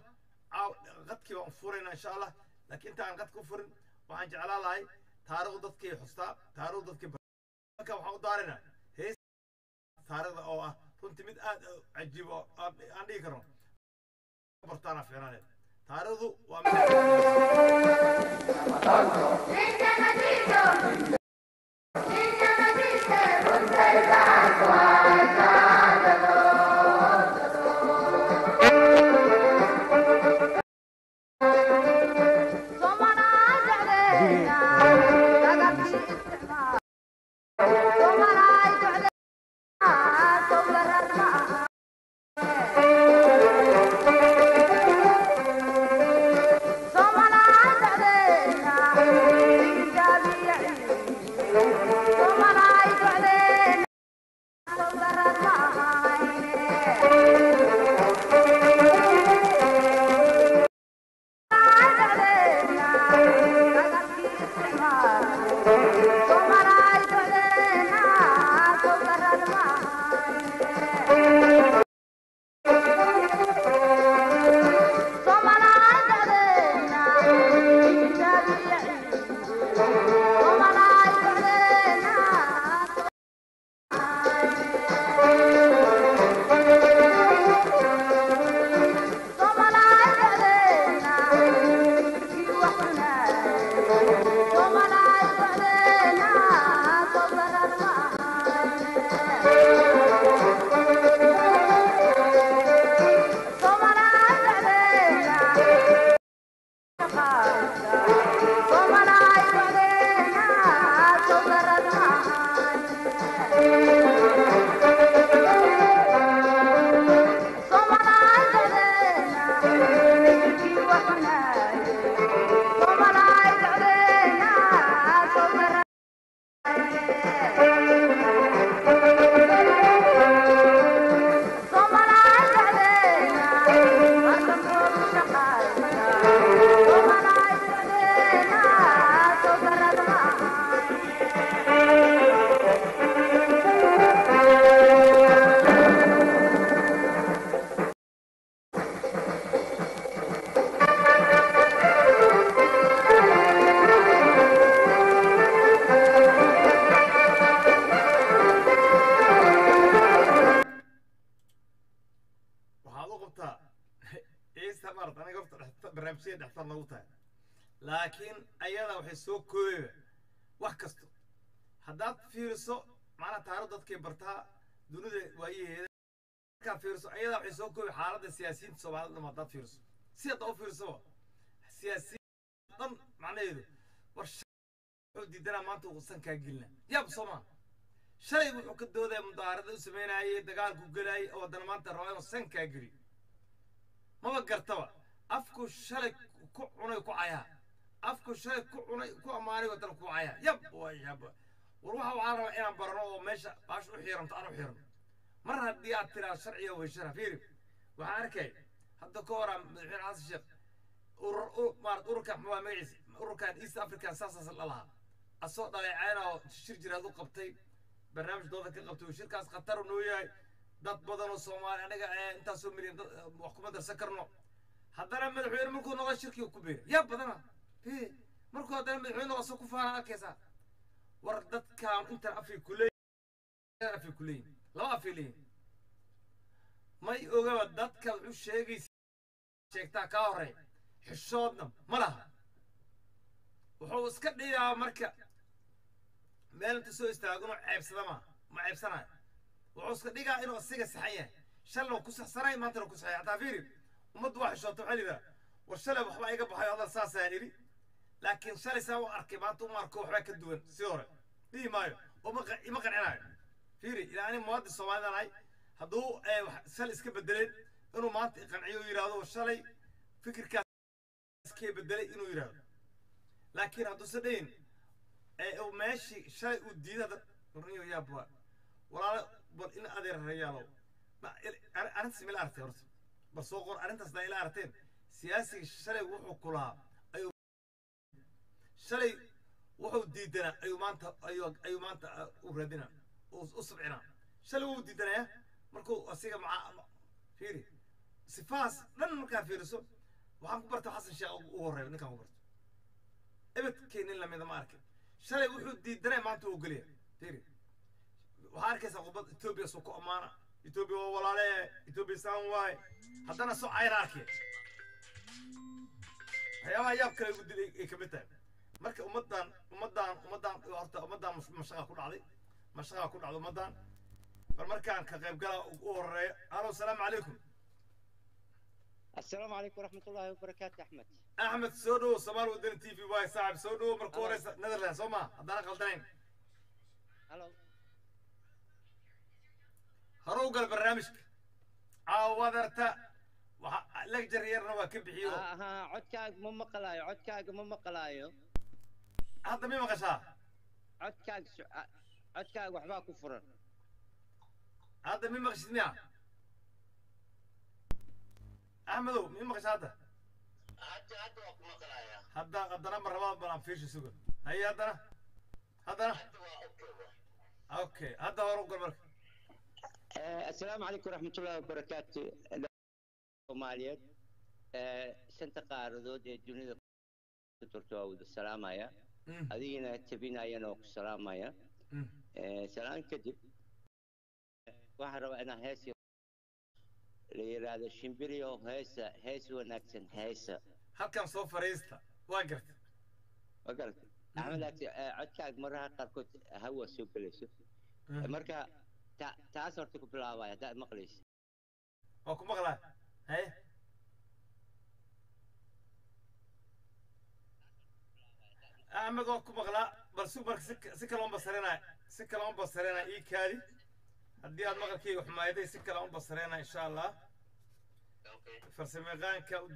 qadkii baan furayna insha allah laakiin inta aan qadka u furin waxaan jeclaa lahay taariikhdu dadkay xustaa taariikhdu dadkay marka waxaan u daarina hees taariikhda oo ah runtii mid aad cajiib oo aan dhigi karno. Bartaana fiicnaaneed taariikhdu waa dham haddaad fiiriso si hadda u fiirsaba macnaheedu war diidanaa maanta gelina yaab soo maa shalay wuxuu ka doodaya mudaarada u sameynayay dagaalku gelayay oo haddana maanta raba inuu sankaa geli maba gartaba afku shalay ku cunay ku cayaa afku shalay ku cunay ku ammaanay oo haddana ku cayaa yab yab war waxa waxaan rabaa inaan barano oo meesha baash u xiiranto aan u xiirno mar haddii aad tiraa sharciga weyshara fiiri waxaan arkay hadda ka horaa madaxweyne xasan sheekh urur u- maarata ururkan muxuu ahaa magaciisa ururkan east african saasaas la lahaa asoo dhaleeceena oo shir jiraad u qabtay. Barnaamij dooda ka qabtay shirkaas khatar noo yahay. Dad badan oo soomaali anaga ee intaasoo milyan eh, wax kuma darsan karno. Haddana madaxweyne markuu noqdo shirkii ku beeray yaa badana? Markuu haddana madaxweyne noqdo asoo ku faana arkaysaa war dadkan intan afay kuleeyihin afay kuleeyihin laba afay leeyihiin may ogaba dadka wuxuu sheegaysa sheegtaa kaa horey xishoodna ma laha. Wuxuu iska dhigaa marka meel inta soo istaago inuu ceebsada ma ma ceebsanayo wuxuu iska dhigaa inuu asiga saxan yahay shalna ku saxsanay maantana ku saxay hataa fiiri ummaddu waa xishoota waxaa lidaa war shalay waxbaa iga baxay hadal saasaan idhi. Laakiin shalay saa u arkay maanta uma arko waxbaa ka duwan si hore. Dhihi maayo oo ima qancinayo. Fiiri ilaa ani muwaadin soomaalidaan ahay hadduu eh, shalay iska bedeleen inuu maanta iqanciyo u yidhaahdo shalay fikirkaas bedelay inuu yidhaahdo laakiin hadduuse uu meeshii shalay uu diidada warniyo yaabwa walaalo bal in adeer rayaalow Ma- il- arri- arrintaas mila aragtay horta. Bal soo qor arrintaas daa ila aragteen. Siyaasiga shalay wuxuu ku lahaa ayuu shalay wuxuu diidanaa ayuu maanta ayuu maanta uh, u raadinaa u subcinaa shalay wuu diidanaya markuu asiga maca fiiri sifahaas dhan markaa fiiriso waxaan ku barta xasan sheekh ugu horeeyo ninkaan ku barto. Ebedkay nin lamida ma arkin. Shalay wuxuu diidanay maanta uu geliya. Fiiri waxaa arkaysaa qubad etoobiya ku ammaana etoobiya waa walaale etoobiya saan waaye. Haddana soo cayra arkaya waxyaabaha yaab kale igu dilay ay ka mid tahay. Marka ummaddan ummaddan ummaddan horta ummaddan mash- mashaqaa ku dhacday mashaqaa ku dhacday ummaddan bal markaan ka qaybgala ugu horreeya halo salaamu calaykum السلام عليكم ورحمة الله وبركاته أحمد axmed soo dhowo somaal wadani t v waay saaxib soo dhowo marka horeysa netherland soo ma haddana qaldanayn هلو harow gal barnaamijka caawadarta waxa lecture yarna waa ka bixiyo ها ها عدكاك ما مقلايو عدكاك ما مقلايو hadda mi maqashaa عدكاك سو... عدكاك وحبا كفرن hadda mi maqashid miya axmedow mi maqasha hadda? Haddaan haddana ma rabaa balaan fiisha suga haye haddana? Haddana? Okay hadda hore u gal marka. Eh, assalaamu calaykum waraxmatullaahi wabarakaatu soomaaliyeed eh, shanta qaaradood ee dunida turto waa wada salaamaya. Mm. Adigina tabinayan oo ku salaamaya. Mm. Eh, salaan kadib waxaan rabaa inaan hees la yiraahdo shimbiriyo heesa hees wanaagsan heesa. Halkan soo fariista. Waa garta. Ma garatay axmed laati codkaaga maraha qaarkood hawa soo gelayso. Mm. marka ta- taas horta ku bilaabaya haddaad maqlaysa waa ku maqlaa? Haye axmed waa ku maqlaa? Bal su marka si si kale un basarinaa si kale un basarinaa ii kaadi. Haddii aad maqalkayga xumaayaday si kale un basarinaa insha allah farsamayaqaanka u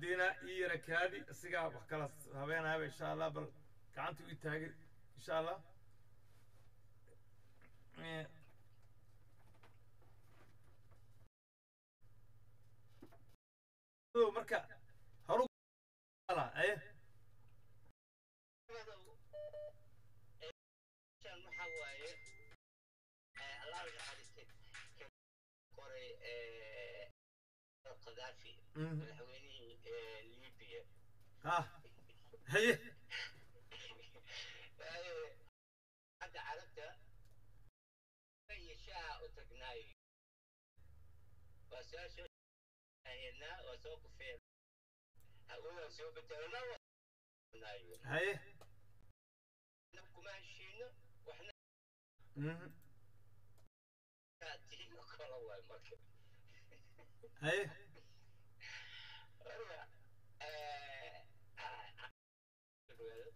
ii yara kaadi isigaa wax kala habeenayaba insha allah bal gacanta ii taagay insha allah Eh, marka horu aye waxaa waaye allah qoray qadaafi Mhm. madaxweynihii libiya ah haye hadda carabta iyo shaaha u tagnaayo waa soo soo ahaynaa waa soo kufeen waan soo bedelana eh,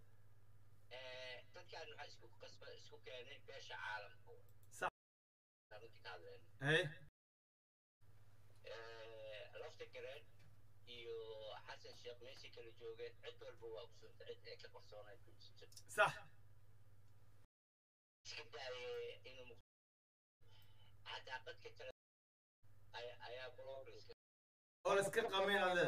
Eh, qameynade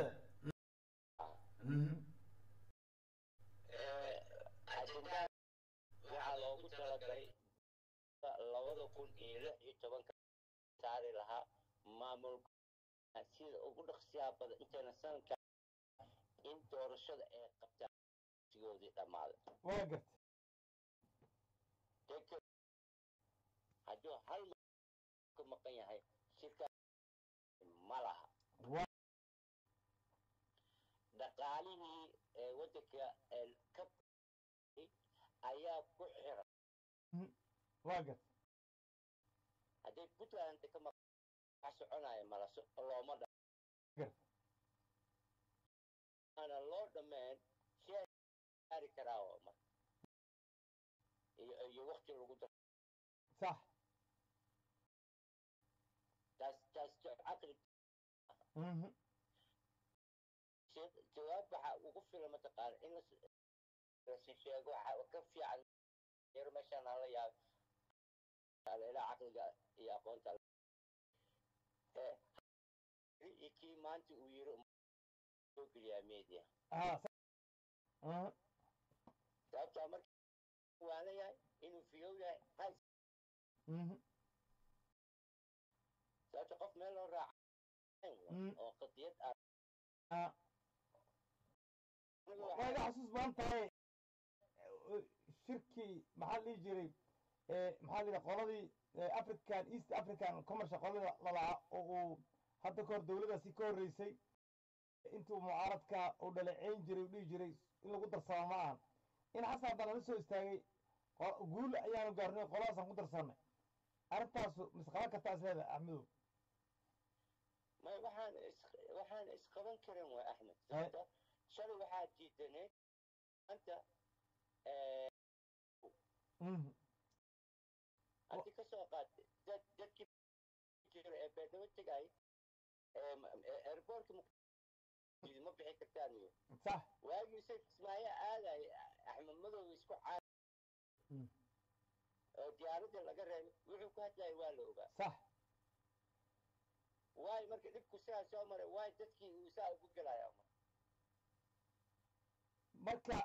talagalay labada kun iyo lix iyo tobanka saari lahaa maamulka sida ugu dhaqsiyaa badan intayna sanadka in doorashada ay qabtaan sigoodii dhammaaday waa garta Dadka hadduu hal ka maqan yahay shirka ma laha. Dhaqaalihii ee waddanka ka ayaa ku xiran waa garta hadday puntland ka maqan wax soconaya mala so- looma dha garta ana loo dhammayn shee gaari karaa oo mar. Iyo iyo waqti lagu daro. Sax. Taas taas caqli Mhm. sheeg- jawaab waxaa ugu filan mataqaana in lasi sheego ka fiican yar meeshaan hala yaab aleelaa caqliga iyo aqoonta kii maanta uu yiri soo geliyaa media. Sababtaa marka waana yahay inuu fiyow yahay hays Mhm. sababta qof meel loo raaca oo qadiyad ah. Xasuus badan tahay shirkii maxaa la dhihi jiray maxaa la qoladii african east african commercial qolada lalahaa oo uu hadda kahor dowladdaasi ka horreysay intuu mucaaradka uu dhaleeceyn jiray u dhihi jiray in lagu darsamo ma ahan in xasan haddana la soo istaagay guul ayaanu gaarnay qoladaasaan ku darsanay arrintaasu misqaban kartaa is leedahay axmedow? May waxaan is waxaan isqaban karin waa axmed. Eh. sababta shalay waxaa diidaneed maanta Mhm. haddii ka soo qaatay dad dadkii jira ee beedhabo tegay airbortka ma bixi kartaan iyo sax waagii se kismaayo aaday axmed madow isku caa Mm. oo diyaaradda laga reebay wuxuu ku hadlayay waa la ogaa sax waay marka dhibku sidaa soo maray waay dadkii uu saa ugu gelaya marka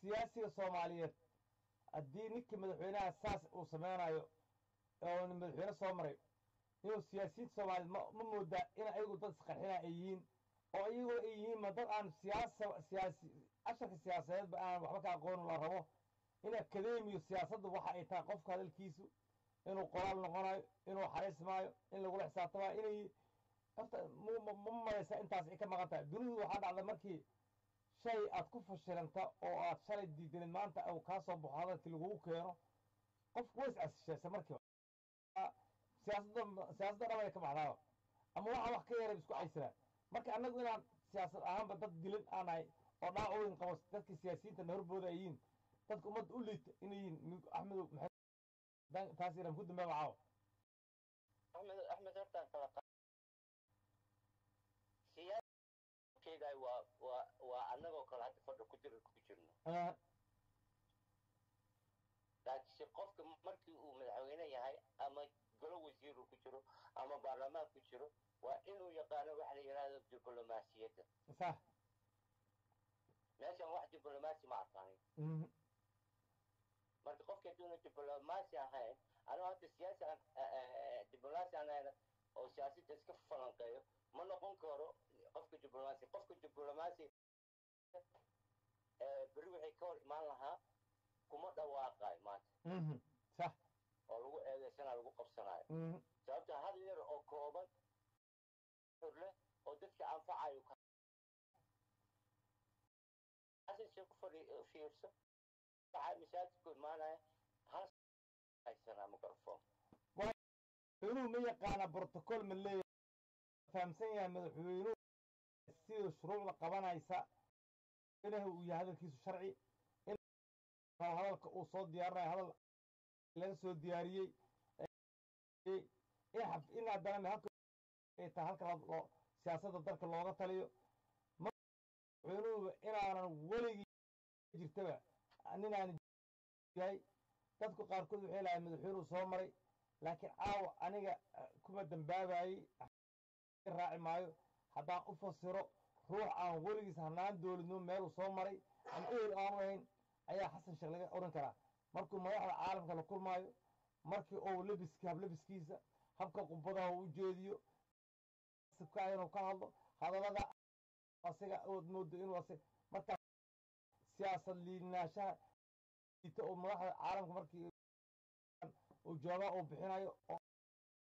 siyaasiga soomaaliyeed haddii ninkii madaxweynaha saas uu sameynayo oo madaxweyne soo maray inuu siyaasiyiinta soomaaliyeed ma moodaa in ayagu dad isqarxina ay yihiin oo iyagoo ay yihiin ma dad aan siyaasa siyaasi casharka siyaasadeedba aan waxba ka aqoon la rabo. In akademiyo siyaasadda waxa ay tahay qofka hadalkiisu inuu qoraal noqonayo inuu xariismaayo in lagula xisaabtamayo inay ma ma malaysa intaas ay ka maqan tahay. Dunidu waxaa dhacda markii shay aad ku fashilanta oo aad shalay diidanid maanta uu kaa soo baxo lagugu keeno qofku way is-asishaysa markiiba siyaasadda ay ka baxdaaba ama waxaa wax ka yaray isku caysanaa marka annagu inaan siyaasad ahaanba dad dilin aan nahay oo dhaac weyn qabo dadka siyaasiyiinta na horbooda yihiin dadka ummadda u liita inay yihiin axmedow taas inaan ku dambeeba caawa siyaaskeedaay waa waa waa annagoo kale hadda fadha ku jir ku jirno. Laakiinse qofka markii uu madaxweyne yahay ama golo wasiir uu ku jiro ama baarlamaan ku jiro waa inuu yaqaano waxa la yidhaahdo diblomaasiyadda sax. Meeshan wax diblomaasi ma aqaanin Mhm. marka qofka haduuna diblomaasi ahayn anuu hadda siyaasi aan diblomaasi aan ahayn oo siyaasadda iska falanqeeyo ma noqon karo qofka diblomaasi qofka diblomaasi eh, beri waxay ka hor imaan lahaa kuma dhawaaqayo maanta. Mhm. sax. Oo lagu eedeysanayo lagu qabsanayo. Mhm. sababta hal yar oo kooban leh oo dadka anfacayo muqdisho ku fadhi fiirso. Waxaa masaajidku imaanaya hal haysanaa microphone. Madaxweynuhu ma yaqaana brotocool ma leeyahay. Fahamsan yahay madaxweynuhu sida shuruucda qabanaysa inahu uu yahay hadalkiisu sharci in hadalka uu soo diyaarinayo hadal laga soo diyaariyey in haddana halka ay tahay halka siyaasadda dalka looga taliyo. Madaxweynuhu inaanan weligii jirtaba ninaan yahay dadku qaarkood waxay lahay madaxweynuhu soo maray laakiin caawa aniga eh, kuma dambaabayey raaci maayo haddaan u fasiro ruux aan weligiis hanaan dowladnimo meeluu soo maray ama ehel aanu ahayn ayaa xasan sheekh laga odhan karaa. Markuu madaxda caalamka la kulmaayo markii uu lebiska hablebiskiisa habka qubadaha u jeediyo sibkaa inuu ka hadlo hadallada asiga ood moodo inuu asi markaa siyaasad liidnaashaha liita oo madaxda caalamka markii uu joogaa uu bixinayo oo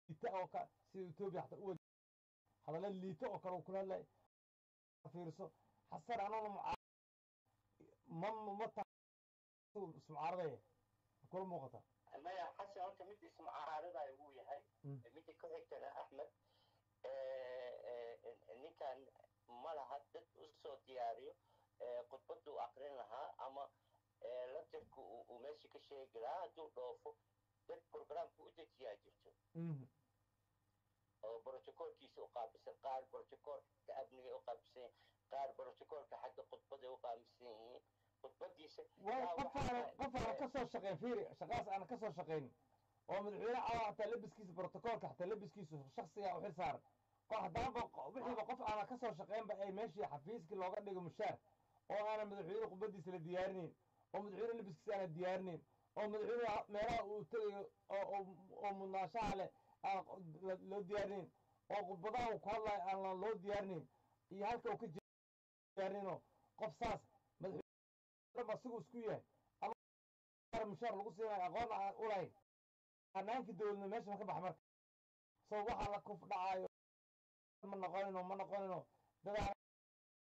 liita oo ka sida etoobiya xataa u hadalla liito oo kale uu kula hadlay fiirso xasan ta sumcaaradaya kula muuqata? Maya xasan horta mid ismucaaradayo wuu yahay. Mm. midda ku xigtana axmed. Ninkan ma laha dad u soo diyaariyo khudbaduu aqrin lahaa ama lantarku uu meesha ka sheegi lahaa hadduu dhoofo dad programka u dejiyaa jirto oo brotocoolkiisa u qaabilsan qaar brotocoolka amniga u qaabilsan yihiin qaar brotocoolka xagga khudbada u qaabilsan yihiin. Khudbadiisa qof aan qof aan ka soo shaqayn fiiri shaqaas aan ka soo shaqayn oo madaxweyne caawa xataa lebiskiisa brotocoolka xataa lebiskiisu shaksiga u xil saaran haddaanba wixiiba qof aanan ka soo shaqaynba ay meeshii xafiiskii looga dhigo mushaar oo aanan madaxweyne khudbadiisa la diyaarinayn oo madaxweyne lebiskiisa aanan diyaarinayn oo madaxweyne meelaha uu tegayo oo mudnaanshaha leh loo diyaarinayn oo khudbadaha uu ku hadlayo aan loo diyaarinayn iyo halka uu ka diyaarinayno qof saas madaxweyne asigu isku yahay. Ama mushaar lagu siinayo aqoon aan u dowladnimo meesha ma ka baxa marka. So waxaa la kuf dhacayo ma noqonayno ma noqonayno. Dadaan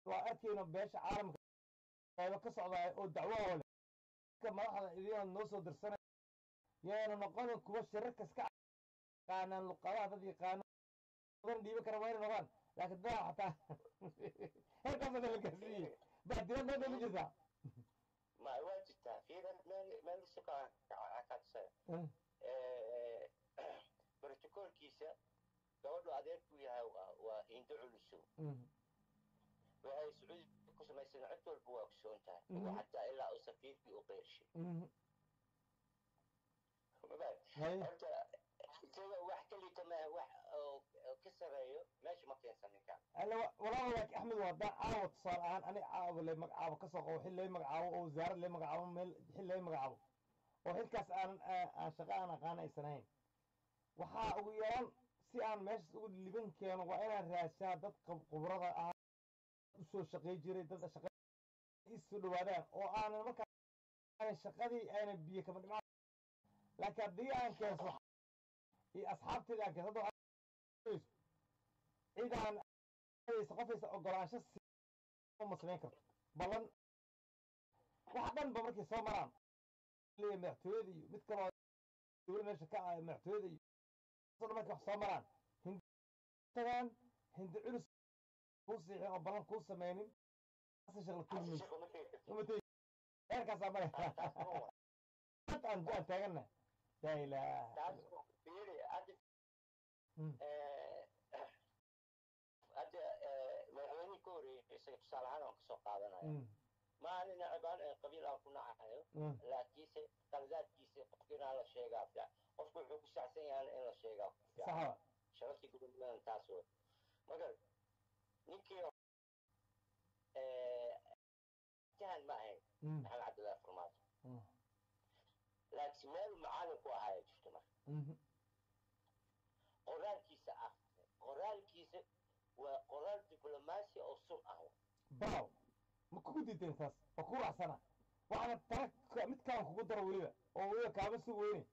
waa arkayno beesha caalamka qaybo ka socdaay oo dacwahoo leh madaxda idina noo soo dirsanay yaanu noqonin kuwa shirarka iska yaqaanaan luqadaha dad yaqaano dhiiban kara waa inay noqdaan laakiin dadaa xataa heerkaasa la gaarsiiyey baadilad noo dhama jirtaa ma waa jirtaa fiiran meel meel shaqaa ka tusaya brotocoolkiisa gabadhu adeerkuu yahay waa- waa indo culusow waxay sacuudi ku samaysan cid walba waa ogsoon tahay xataa ilaa uu safiirkii u qeyrshay Isaga wax kelita ma wax ka sareeyo meesha ma keensan ninkaan alla axmed waa haddaan caawa tusaale ahaan ani caawa lay magacaabo ka soo qabo xil lay magacaabo oo wasaarad lay magacaabo meel xil lay magacaabo oo xilkaas aan aan shaqo aan aqaan aysan ahayn waxaa ugu yaraan si aan meeshas ugu liban keeno waa inaan raashaa dad khubrada ah u soo shaqey jiray dad shaqa isu dhawaadaan oo aanan markaa aanan shaqadii ayna biyo kama dhimaan laakiin haddii aan keenso iyo asxaabteeda aan keenso hadda waxaa qofaysa ogolaansho ma samayn karto. Ballan waxa dhan ba markay soo maraan. Leeyahay madaxtooyada iyo mid kaloo dowla meesha ka ah madaxtooyada iyo dhan markay wax soo maraan. Hindi tagaan hindi culus kuu siixin oo ballan kuu sameynin asa shaqla kulmi Shaqo ma keeni kartid. uma tegi. Heerkaasaa mare Taas ma wa- aan taaganna laa ilaaha Eh, madaxweynihii ka horreeyey isaga tusaale ahaan aan ka soo qaadanaya maalin nacibaan ee qabiil aan ku nacayo laakiinse qaladaadkiisa qofka inaa la sheegaa fiican qofku wuxuu ku saacsan yahay in la sheegaa ku fiican shabakii gudoomiyadan taas wey magar ninkii jahan ma ahayn maxamed cabdillahi farmaajo laakiin meel macalin ku ahaya jirto marka qoraalkiisa ah. Qoraalkiisa waa qoraal diblomaasi oo sun ah. Baw ma kugu diideen taas waa ku raacsana waxaana tala mid kalan kugu daro weliba oo weliba kaama sug weyne.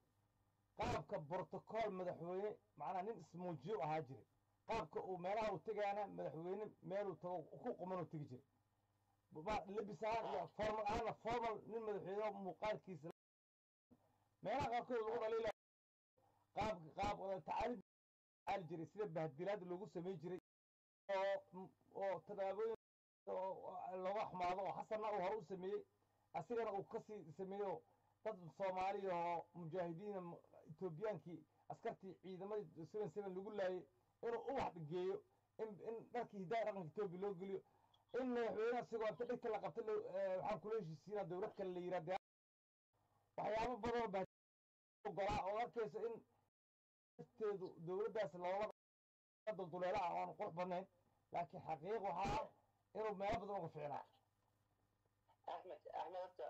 Qaabka brotocool madaxweyne macnaa nin ismuujiyo ahaa jiray. Qaabka uu meelaha uu tegaana madaxweyne meeluu tago ku qumanuu tegi jiray. Lebis ahaan iyo formal ahaana formal nin madaxweyne muuqaalkiisa meelaha qaarkood lagu dhaliila qaab qaab tacaalid tacaali jiray sida bahdilaad loogu samey jiray oo oo looga xumaado oo xasanna uu hore u sameeyey asigana uu ka sii sameeyo dad soomaaliya oo mujaahidiina etoobiyaankii askartii ciidamadii seven seven lagu laayay inuu u wax geeyo in dharkii hidaaya dhaqanka etoobiya loo geliyo. In madaxweyne asigoo inta dhigta la qabta waxaan kula heshiisiinaa dowlad kale la yiraa dee waxyaabo badan oo bah ogolaa oo arkayso in lafteedu dowladdaas loola dulduleela ah oo aan qurux badnayn laakiin xaqiiq waxaa ah inuu meelo badan uga fiicnaa axmed axmed horta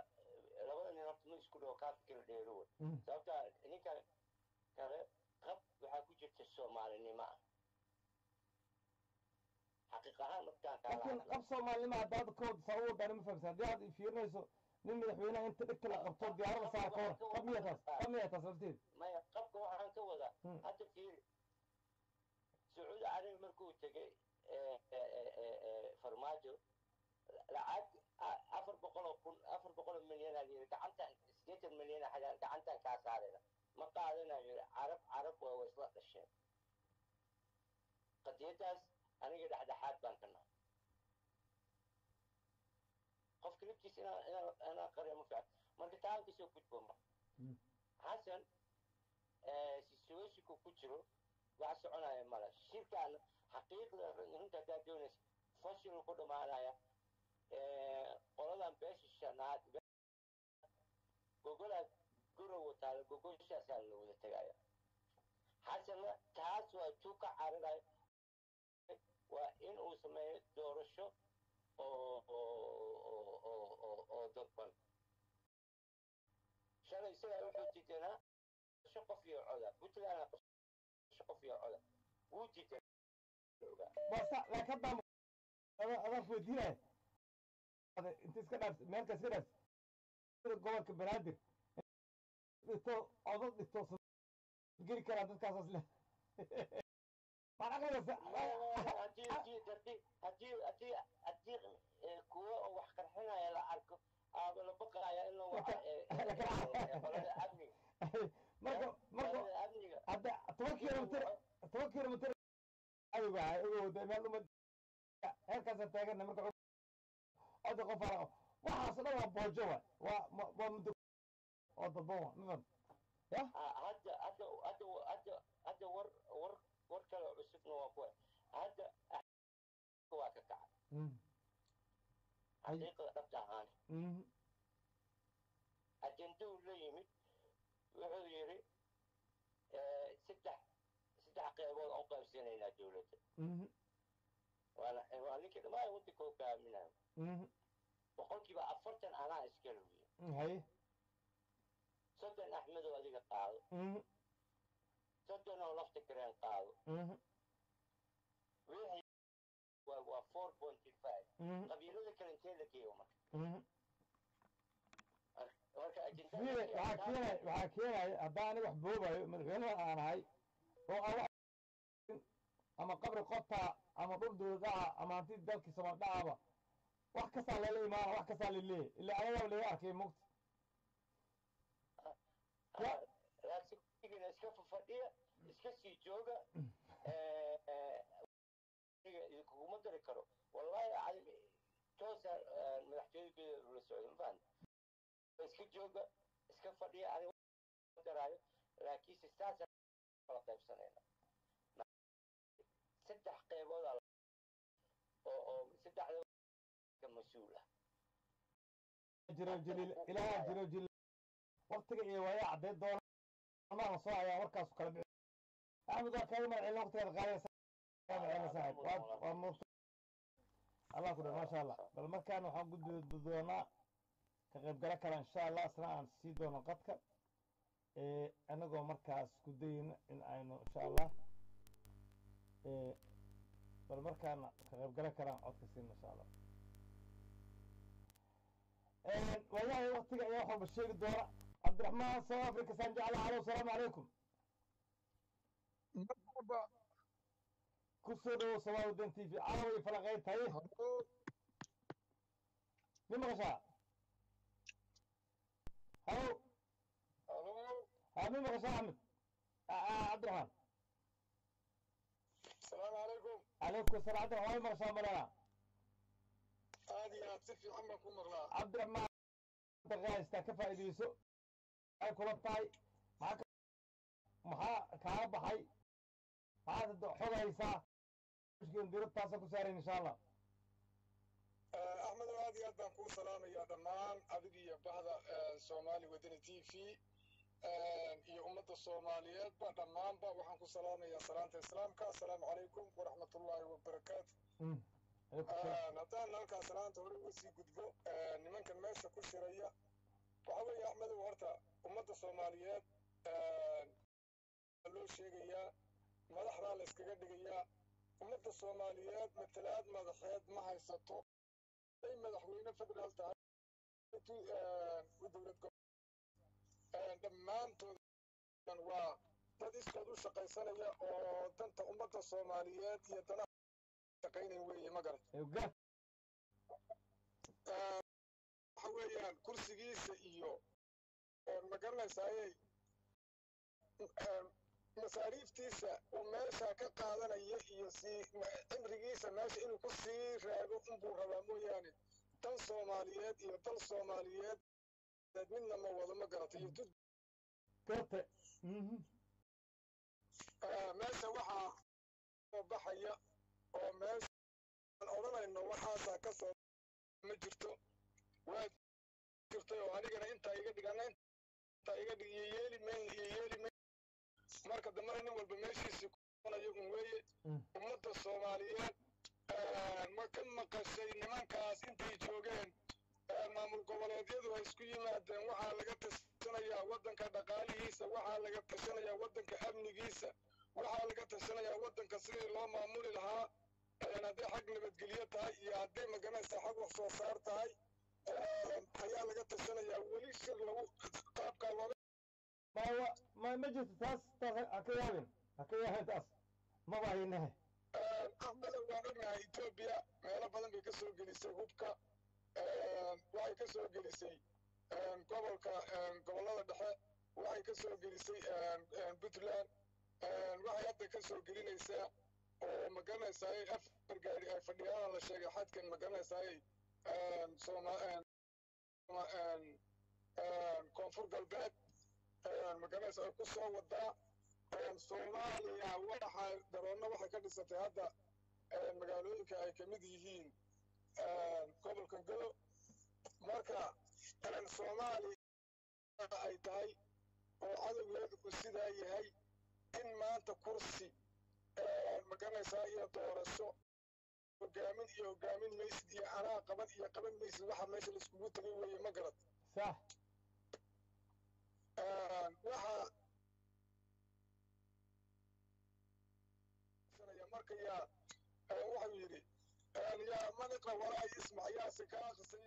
labada nin horta ma isku dhawo kaa fikir dheero wey Mm. sababta ninka kale qab waxaa ku jirta soomaalinimo ah xaqiiq ahaan markaan qab soomaalinima hadda hadda ka wada saa u wadaan ma fahamsan haddii aad fiirinayso nin madaxweynaha inta dhegta la qabto diyaarada saara ka hor qab miya taas qab miya taas lafteed maya qabka Mm. Hadda fiiri sacuudi carabi markuu tegay farmaajo lacag afar boqol oo kun afar boqol oo milyan aa yiri gacantan sideetan milyan aa gacantan kaa saarayna. Ma qaadanayo yiri carab carab waa way isla dhasheen. Qadiyadaas aniga dhexdhexaad baan ka nahay. Qofka laftiisa inaan inaan qariyo ma fiican. Marka taan ka soo gudbo ma. Mm. xasan situationku ku jiro wax soconaya male shirkan xaqiiqda runta haddaad doonaysa fashil ku dhamaanaya qoladan beesha shanaad gogolaad gurowa taala gogoshaasaa la wada tegaya xasanna taas waa tuu ka cararayo waa in sameeyo doorasho oo dadban shalay isagaa wuxuu diidanaa doorasho qof iyo coda puntland qof iyo coda wuu adaan iska dhaaf iska dhaaf sida gobolka banaadir dhigto odad dhigto geli karaa dadkaas le maan aqligasa haddii eh, kuwo oo wax qarxinaya la arko aaba la la marka marka hadda toban kilomitr toban kilomitr adiga ahay ogow de meel uma heerkaasa taagana marka oda qof ara waxaas dhan waa boojo wa waa ma- waa muddo oo dadban wa ma fahant ya hadda hadda hadda hadda hadda war war war kale oo cusubna waa kuwa hadda waa ka kacay. Xaqiiqada dhabta ahaan. Ajenduu la yimid wuxuu yidhi saddex saddex qeybood u qaybsanaynaa dowladda waana waa ninkii dhammaan waddanka hogaaminayo boqolkiiba afartan anaa iska lugiya soddon axmed oo adiga qaado mhm, soddon oo lafta gareen qaado waa four pointy five qabiilada kale intee la geeyo marka waxaa keenaya haddaan aniga wax boobayo madaxweynaha aan ahay oo aan ama qabri qota ama dhul dowladaha ama hanti dalkii soomaldhaaba wax kastaa lala imaana wax kastaa laleeyahy ila anagaa laga arkay mugta laakiin iska fafadhiya iska sii jooga eh, eh, idinkuguma dari karo. Wallahi cadim toosa madaxtooyada la socda ma fahan iska jooga iska fadhiya aniga daraayo laakiinse saasa kala qaybsanayna saddex qeybood oo oo saddexda mas'uul ah jiro jaliil ilaaha iyo waaya caddeed doona maa la soo hayaa warkaasu kala bixi axmed waa kaaga magacilin waktigaad qaadaysa allah ku dhan maasha allah bal markaan waxaan gudbi doonaa ka qaybgalo kale insha allah isna aan sii doono qadka Eh, anagoo markaas ku dayna in aynu insha allah eh, bal markaana ka qaybgalo kalaan codka siina insha allah. Waayahay waktiga ayaa wax walba sheegi doona. Cabdiraxmaan south africa saan jecla alo asalaamu calaykum. Marhaba ku soo dhawow dan t v caawa iyo falaqayn tahay halo. Mi maqashaa halo maqashaa axmed. Cabdiraxmaan. Asalaamu calaykum calaykum asalaam cabdiraxmaan way maqashaa malena aad iyo aad si fiican baan ku maqlaa. Cabdiraxmaan daqaystaa ka faa'iidayso ay kula tahay maxaa ka- maxaa kaaga baxay? Maxaad xog haysaa? Mushkilan diradtaasa ku saarayn insha allah axmedow aad iyo aad baan kuu salaamayaa dhammaan adig iyo bahda soomaali wadani t v iyo ummadda soomaaliyeedba dhammaanba waxaan ku salaamayaa salaanta islaamka asalaamu calaykum waraxmatullaahi wabarakaatu Mm. Salaam. haddaan halkaa salaanta hore uga sii gudbo nimankan meesha ku shiraya waxa weeye axmedow horta ummadda soomaaliyeed loo sheegayaa madaxdaa la iskaga dhigayaa ummadda soomaaliyeed matalaad madaxeed ma haysato ay madaxweyne federaal tahay dowlad go- dhammaantood waa dad iskood u shaqaysanaya oo danta ummadda soomaaliyeed iyo danaha shaqaynayn weeye ma garat Egaa. waxa weeyaan kursigiisa iyo ma garanaysaaye masaariiftiisa uu meesha ka qaadanaya iyo sii cimrigiisa meesha inuu ku sii raago unbuu rabaa mooyaane dan soomaaliyeed iyo dal soomaaliyeed midna ma wado ma garata iyo dud Garte. Mhm. meesha waxaa soo baxaya oo meesha aan odhanayno waxaasaa ka soo ma jirto waa jirtay oo anigana intaa iga dhigana intaa iga dhig iyo yeeli mayn iyo yeeli mayn marka dambena nin walba meeshiisii kunayo un weeye. Mm. ummadda soomaaliyeed ma ka maqashay nimankaas intay joogeen? Maamul goboleedyadu ay isku yimaadeen. Waxaa laga tashanayaa waddanka dhaqaalihiisa waxaa laga tashanayaa waddanka amnigiisa waxaa laga tashanayaa waddanka sidii loo maamuli lahaa. Hadday xag nabadgelyo tahay iyo hadday maganaysa xag wax soo saar tahay ayaa laga tashanayaa. Weli shir lagu qaabkaa looga ma ma jirto taas taas ha ka yaabin ha ka yaabin taas. Maba haynahe axmedow waan ognahay etoobiya meelo badan bay ka soo gelisay hubka waxay ka soo gelisay gobolka gobollada dhexe waxay ka soo gelisay puntland waxay hadda ka soo gelinaysaa oo magaranaysaay afar gaari ay fadhiyaan la sheegay xadkan magaranaysaay koonfur galbeed magaranaysa ay ku soo wadaa soomaaliya waxa daroonna waxay ka dhisatay hadda magaalooyinka ay ka mid yihiin gobolka gado marka soomaaliya ay tahay oo cadowgeedu uu sidaa yahay in maanta kursi ma garanaysaa iyo doorasho hogaamin iyo hogaamin maysid iyo anaa qaban iyo qaban maysid waxa meesha laiskugu tagay weeye ma garad sax waxa marka yaa waxau yidhi yaa maniqa walaa yismac akhrisan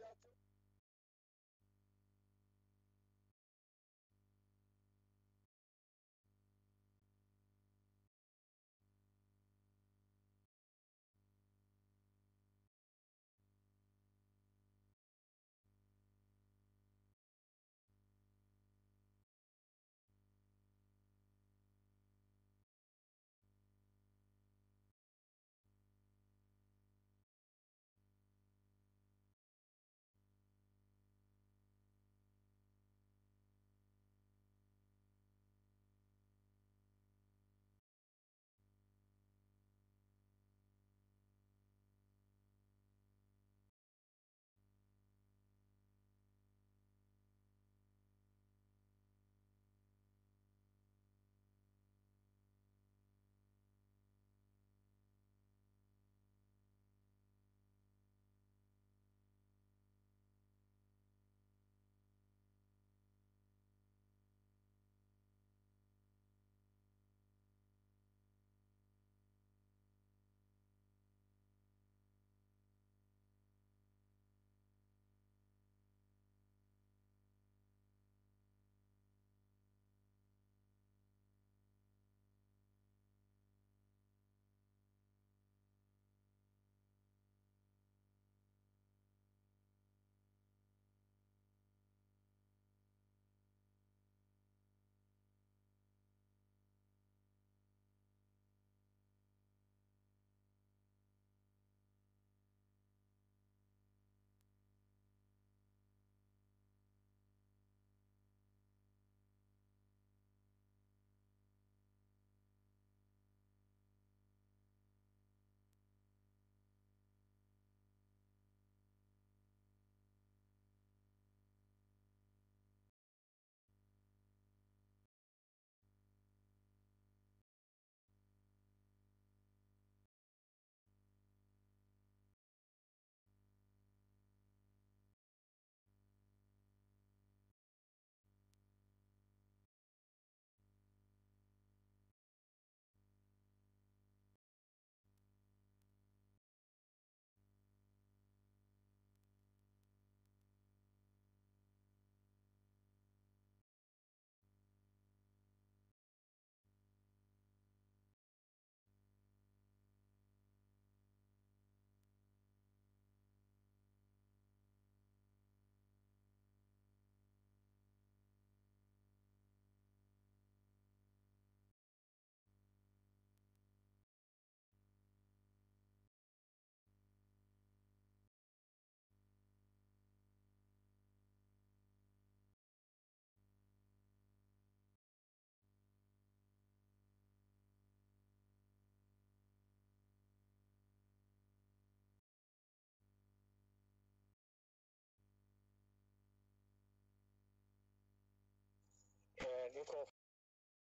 koof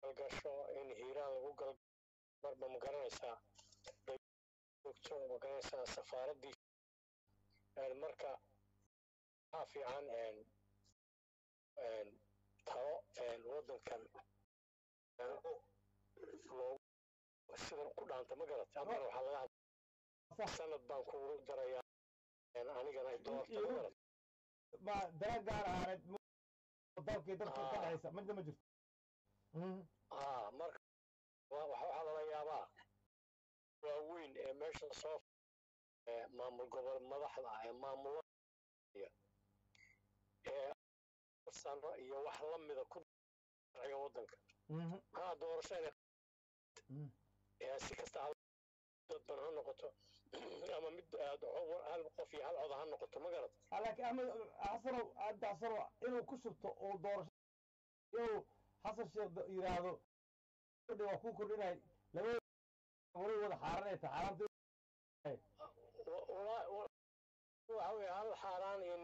galgasho in hiiraan lagu gal marba ma garanaysaa joogto ma garanaysaa safaaraddii? Marka waxaa fiican talo waddankan sidan ku dhaanta ma garat? Amana waxaa laga hadla sanad baan kugu darayaa anigana doorta ma garat? Ma dareen gaar ahaaneed dalkii dadka ka dhexaysa midna ma jirto marka waxaa lala yaabaa. Waaweyn ee meesha soo maamul gobol madaxda ee maamulada ee sano iyo wax la mida ku sharciga waddanka. Haa doorasho inay si kasta dadban ha noqoto ama mid hal qof iyo hal cod ha noqoto ma garat laakiin ahmed xasanow hadda xasanow inuu ku shubto oo doorasho xasan sheekh yidhaahdo waa kuu kordhinay. Labada wali wada xaaranay tahay xaaraanta waxa weye hal xaaraan iyo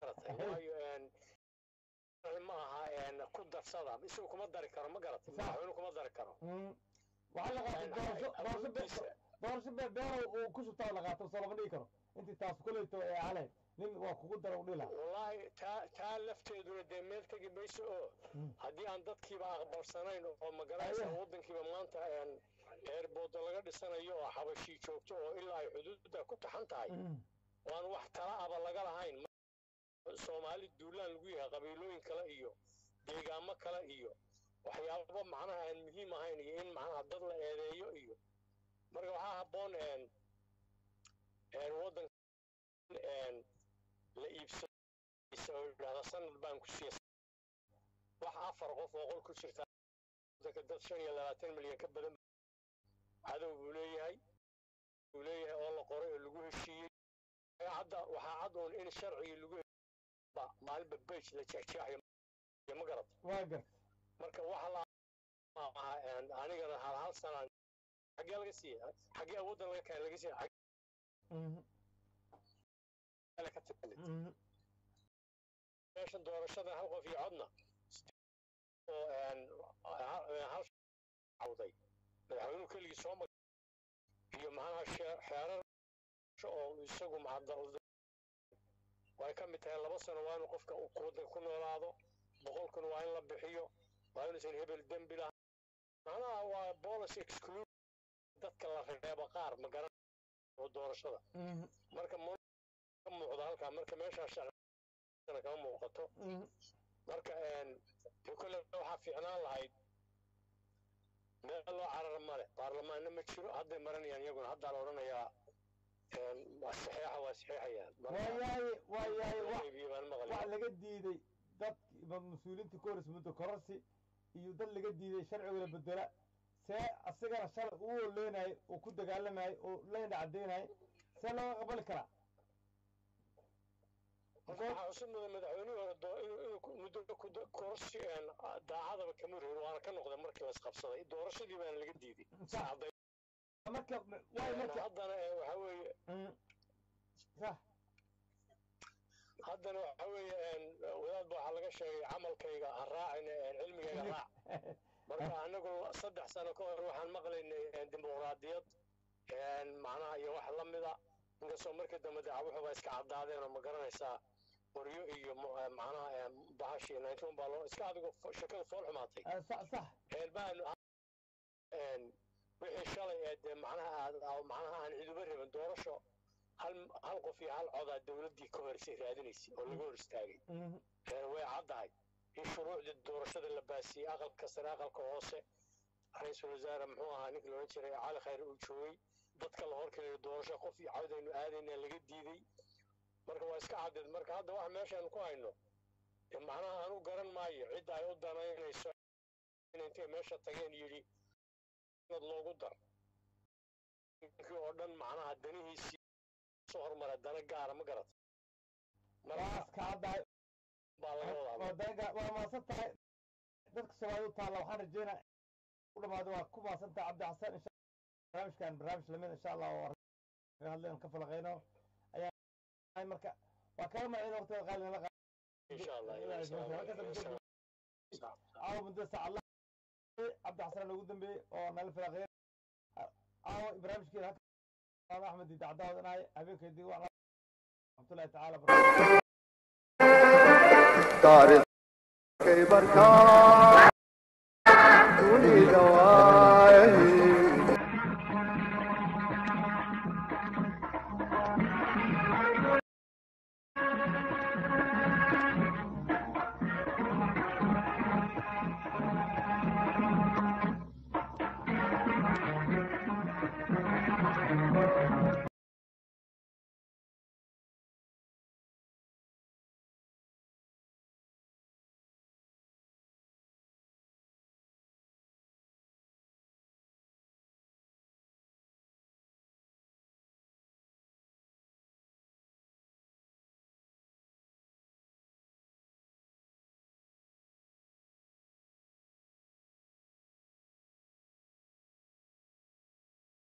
waayo ma aha ku darsada isagu kuma dari karo ma garatay madaxweyne kuma dari karo. Waxaa la qaatay doorasho beerow uu ku shubtaa la qaato soo lama dhigi karo. Intii taas koleyto ee haleed nin waa kugu dara udhila wallaahi taa taa lafteeduna dee meel tegi mayso oo haddii aan dadkiiba aqbalsanayn oo magaranaysa waddankiiba maanta eerbooda laga dhisanayo oo xabashii joogto oo ilaa ay xuduudda ku taxan tahay. Waan wax tala aba laga lahayn. Soomaali duulaan lagu yahay qabiilooyin kale iyo deegaamo kale iyo waxyaababa macnaha aan muhiim ahayn iyo in macnaha dad la eedeeyo iyo. Marka waxaa habboon waddanka la iibsado sanad baan ku siiya wax afar qof oo qol ku jirta. Dad shan iyo labaatan milyan ka badan. Cadow buu leeyahay. Buu leeyahay oo la qoray oo lagu heshiiyey. Hadda waxaa cad uun in sharcigii lagu maalinba bej la jeexjeexayo ma garta marka waxa la anigana hal hal sanaan. Xaggee laga siiya xaggee awooddan laga keenay laga ka timid meeshan doorashada hal qof iyo codna cawday. Madaxweynuhu keligii soo mag iyo maxaa xeerar oo isagu way ka mid tahay laba sano waa inuu qofka waddanka ku noolaado boqolkun waa in la bixiyo waa inuusan hebel dembi lahayn macnaha waa policy exclude dadka la reebo qaar ma garan oo doorashada marka ma ka muuqdo halkaa marka meeshaa kama muuqato. Marka kole waxaa fiicnaan lahayd. Meel loo carar male baarlamaanna ma jiro. Hadday maranayaan iyaguna. Haddaa la odhanayaa saxeexa waa saxeexayaan wax laga diiday dad mas'uuliyiinta ka horeys muddo kororsi iyo dad laga diiday sharcigooda bedela see asigana shalay uu oleynayo oo ku dagaalamayo oo leyna caddeynayo see looga qabali karaa waxaa cusub mudan madaxweynihii hore inuu muddo kororsi daacadaba kama reerin waana ka noqday markii la isqabsaday. Doorashadii baana laga diiday haddana waxa weeye sax haddana waxa weeye wadaad ba waxaa laga sheegay camalkayga ha raacin cilmigayga raac. Marka anagu saddex sano ka hor waxaan maqlaynay dimuqraadiyad macnaha iyo wax la mida. Inkastoo markii dambe dee iska caddaadeen oo ma garanaysaa qoryo iyo macnaha bahashii nineteen baa loo iska adigo shakada fool xumaatay. Sax sax baan wixii shalay ee dee macnaha macnaha aan ciduba rabin doorasho hal hal qof iyo hal codaa dowladdii ka horsay raadinaysay oo laga hor istaagay. Way caddahay. In shuruucdii doorashada la baasiyey aqalka sare aqalka hoose. Ra'iisul wasaare muxuu ahaa ninkii loodhan jiray cali khayr uu joogay dadka la horkeenayo doorasho qof iyo cawdaynu aadayna laga diiday marka waa iska caddeed marka hadda waxa meeshaan ku hayno macnaha anu garan maayo cidda ay u danaynayso intay meesha tageen yidhi sanad loogu dar. Ninkii oo dhan macnaha danihiisii soo hormara dana gaara ma garata waa maasan tahay dadka soomaalida u taalla waxaan rajeynaa u dhamaado waa ku maasan tahay cabdi xasan insha barnaamijkan barnaamij la mid insha allah oo hadleen ka falaqeyno ayaa marka waa kaga macin waqtiga qaalin la insha allah caawa muddo saacad cabdi xasan ugu dambeeyey oo nala firaaqeyn caawa barnaamijkeena halka axmed idacdaawad inahay habeenkeedii wax raxmatullahi tacaala barakatu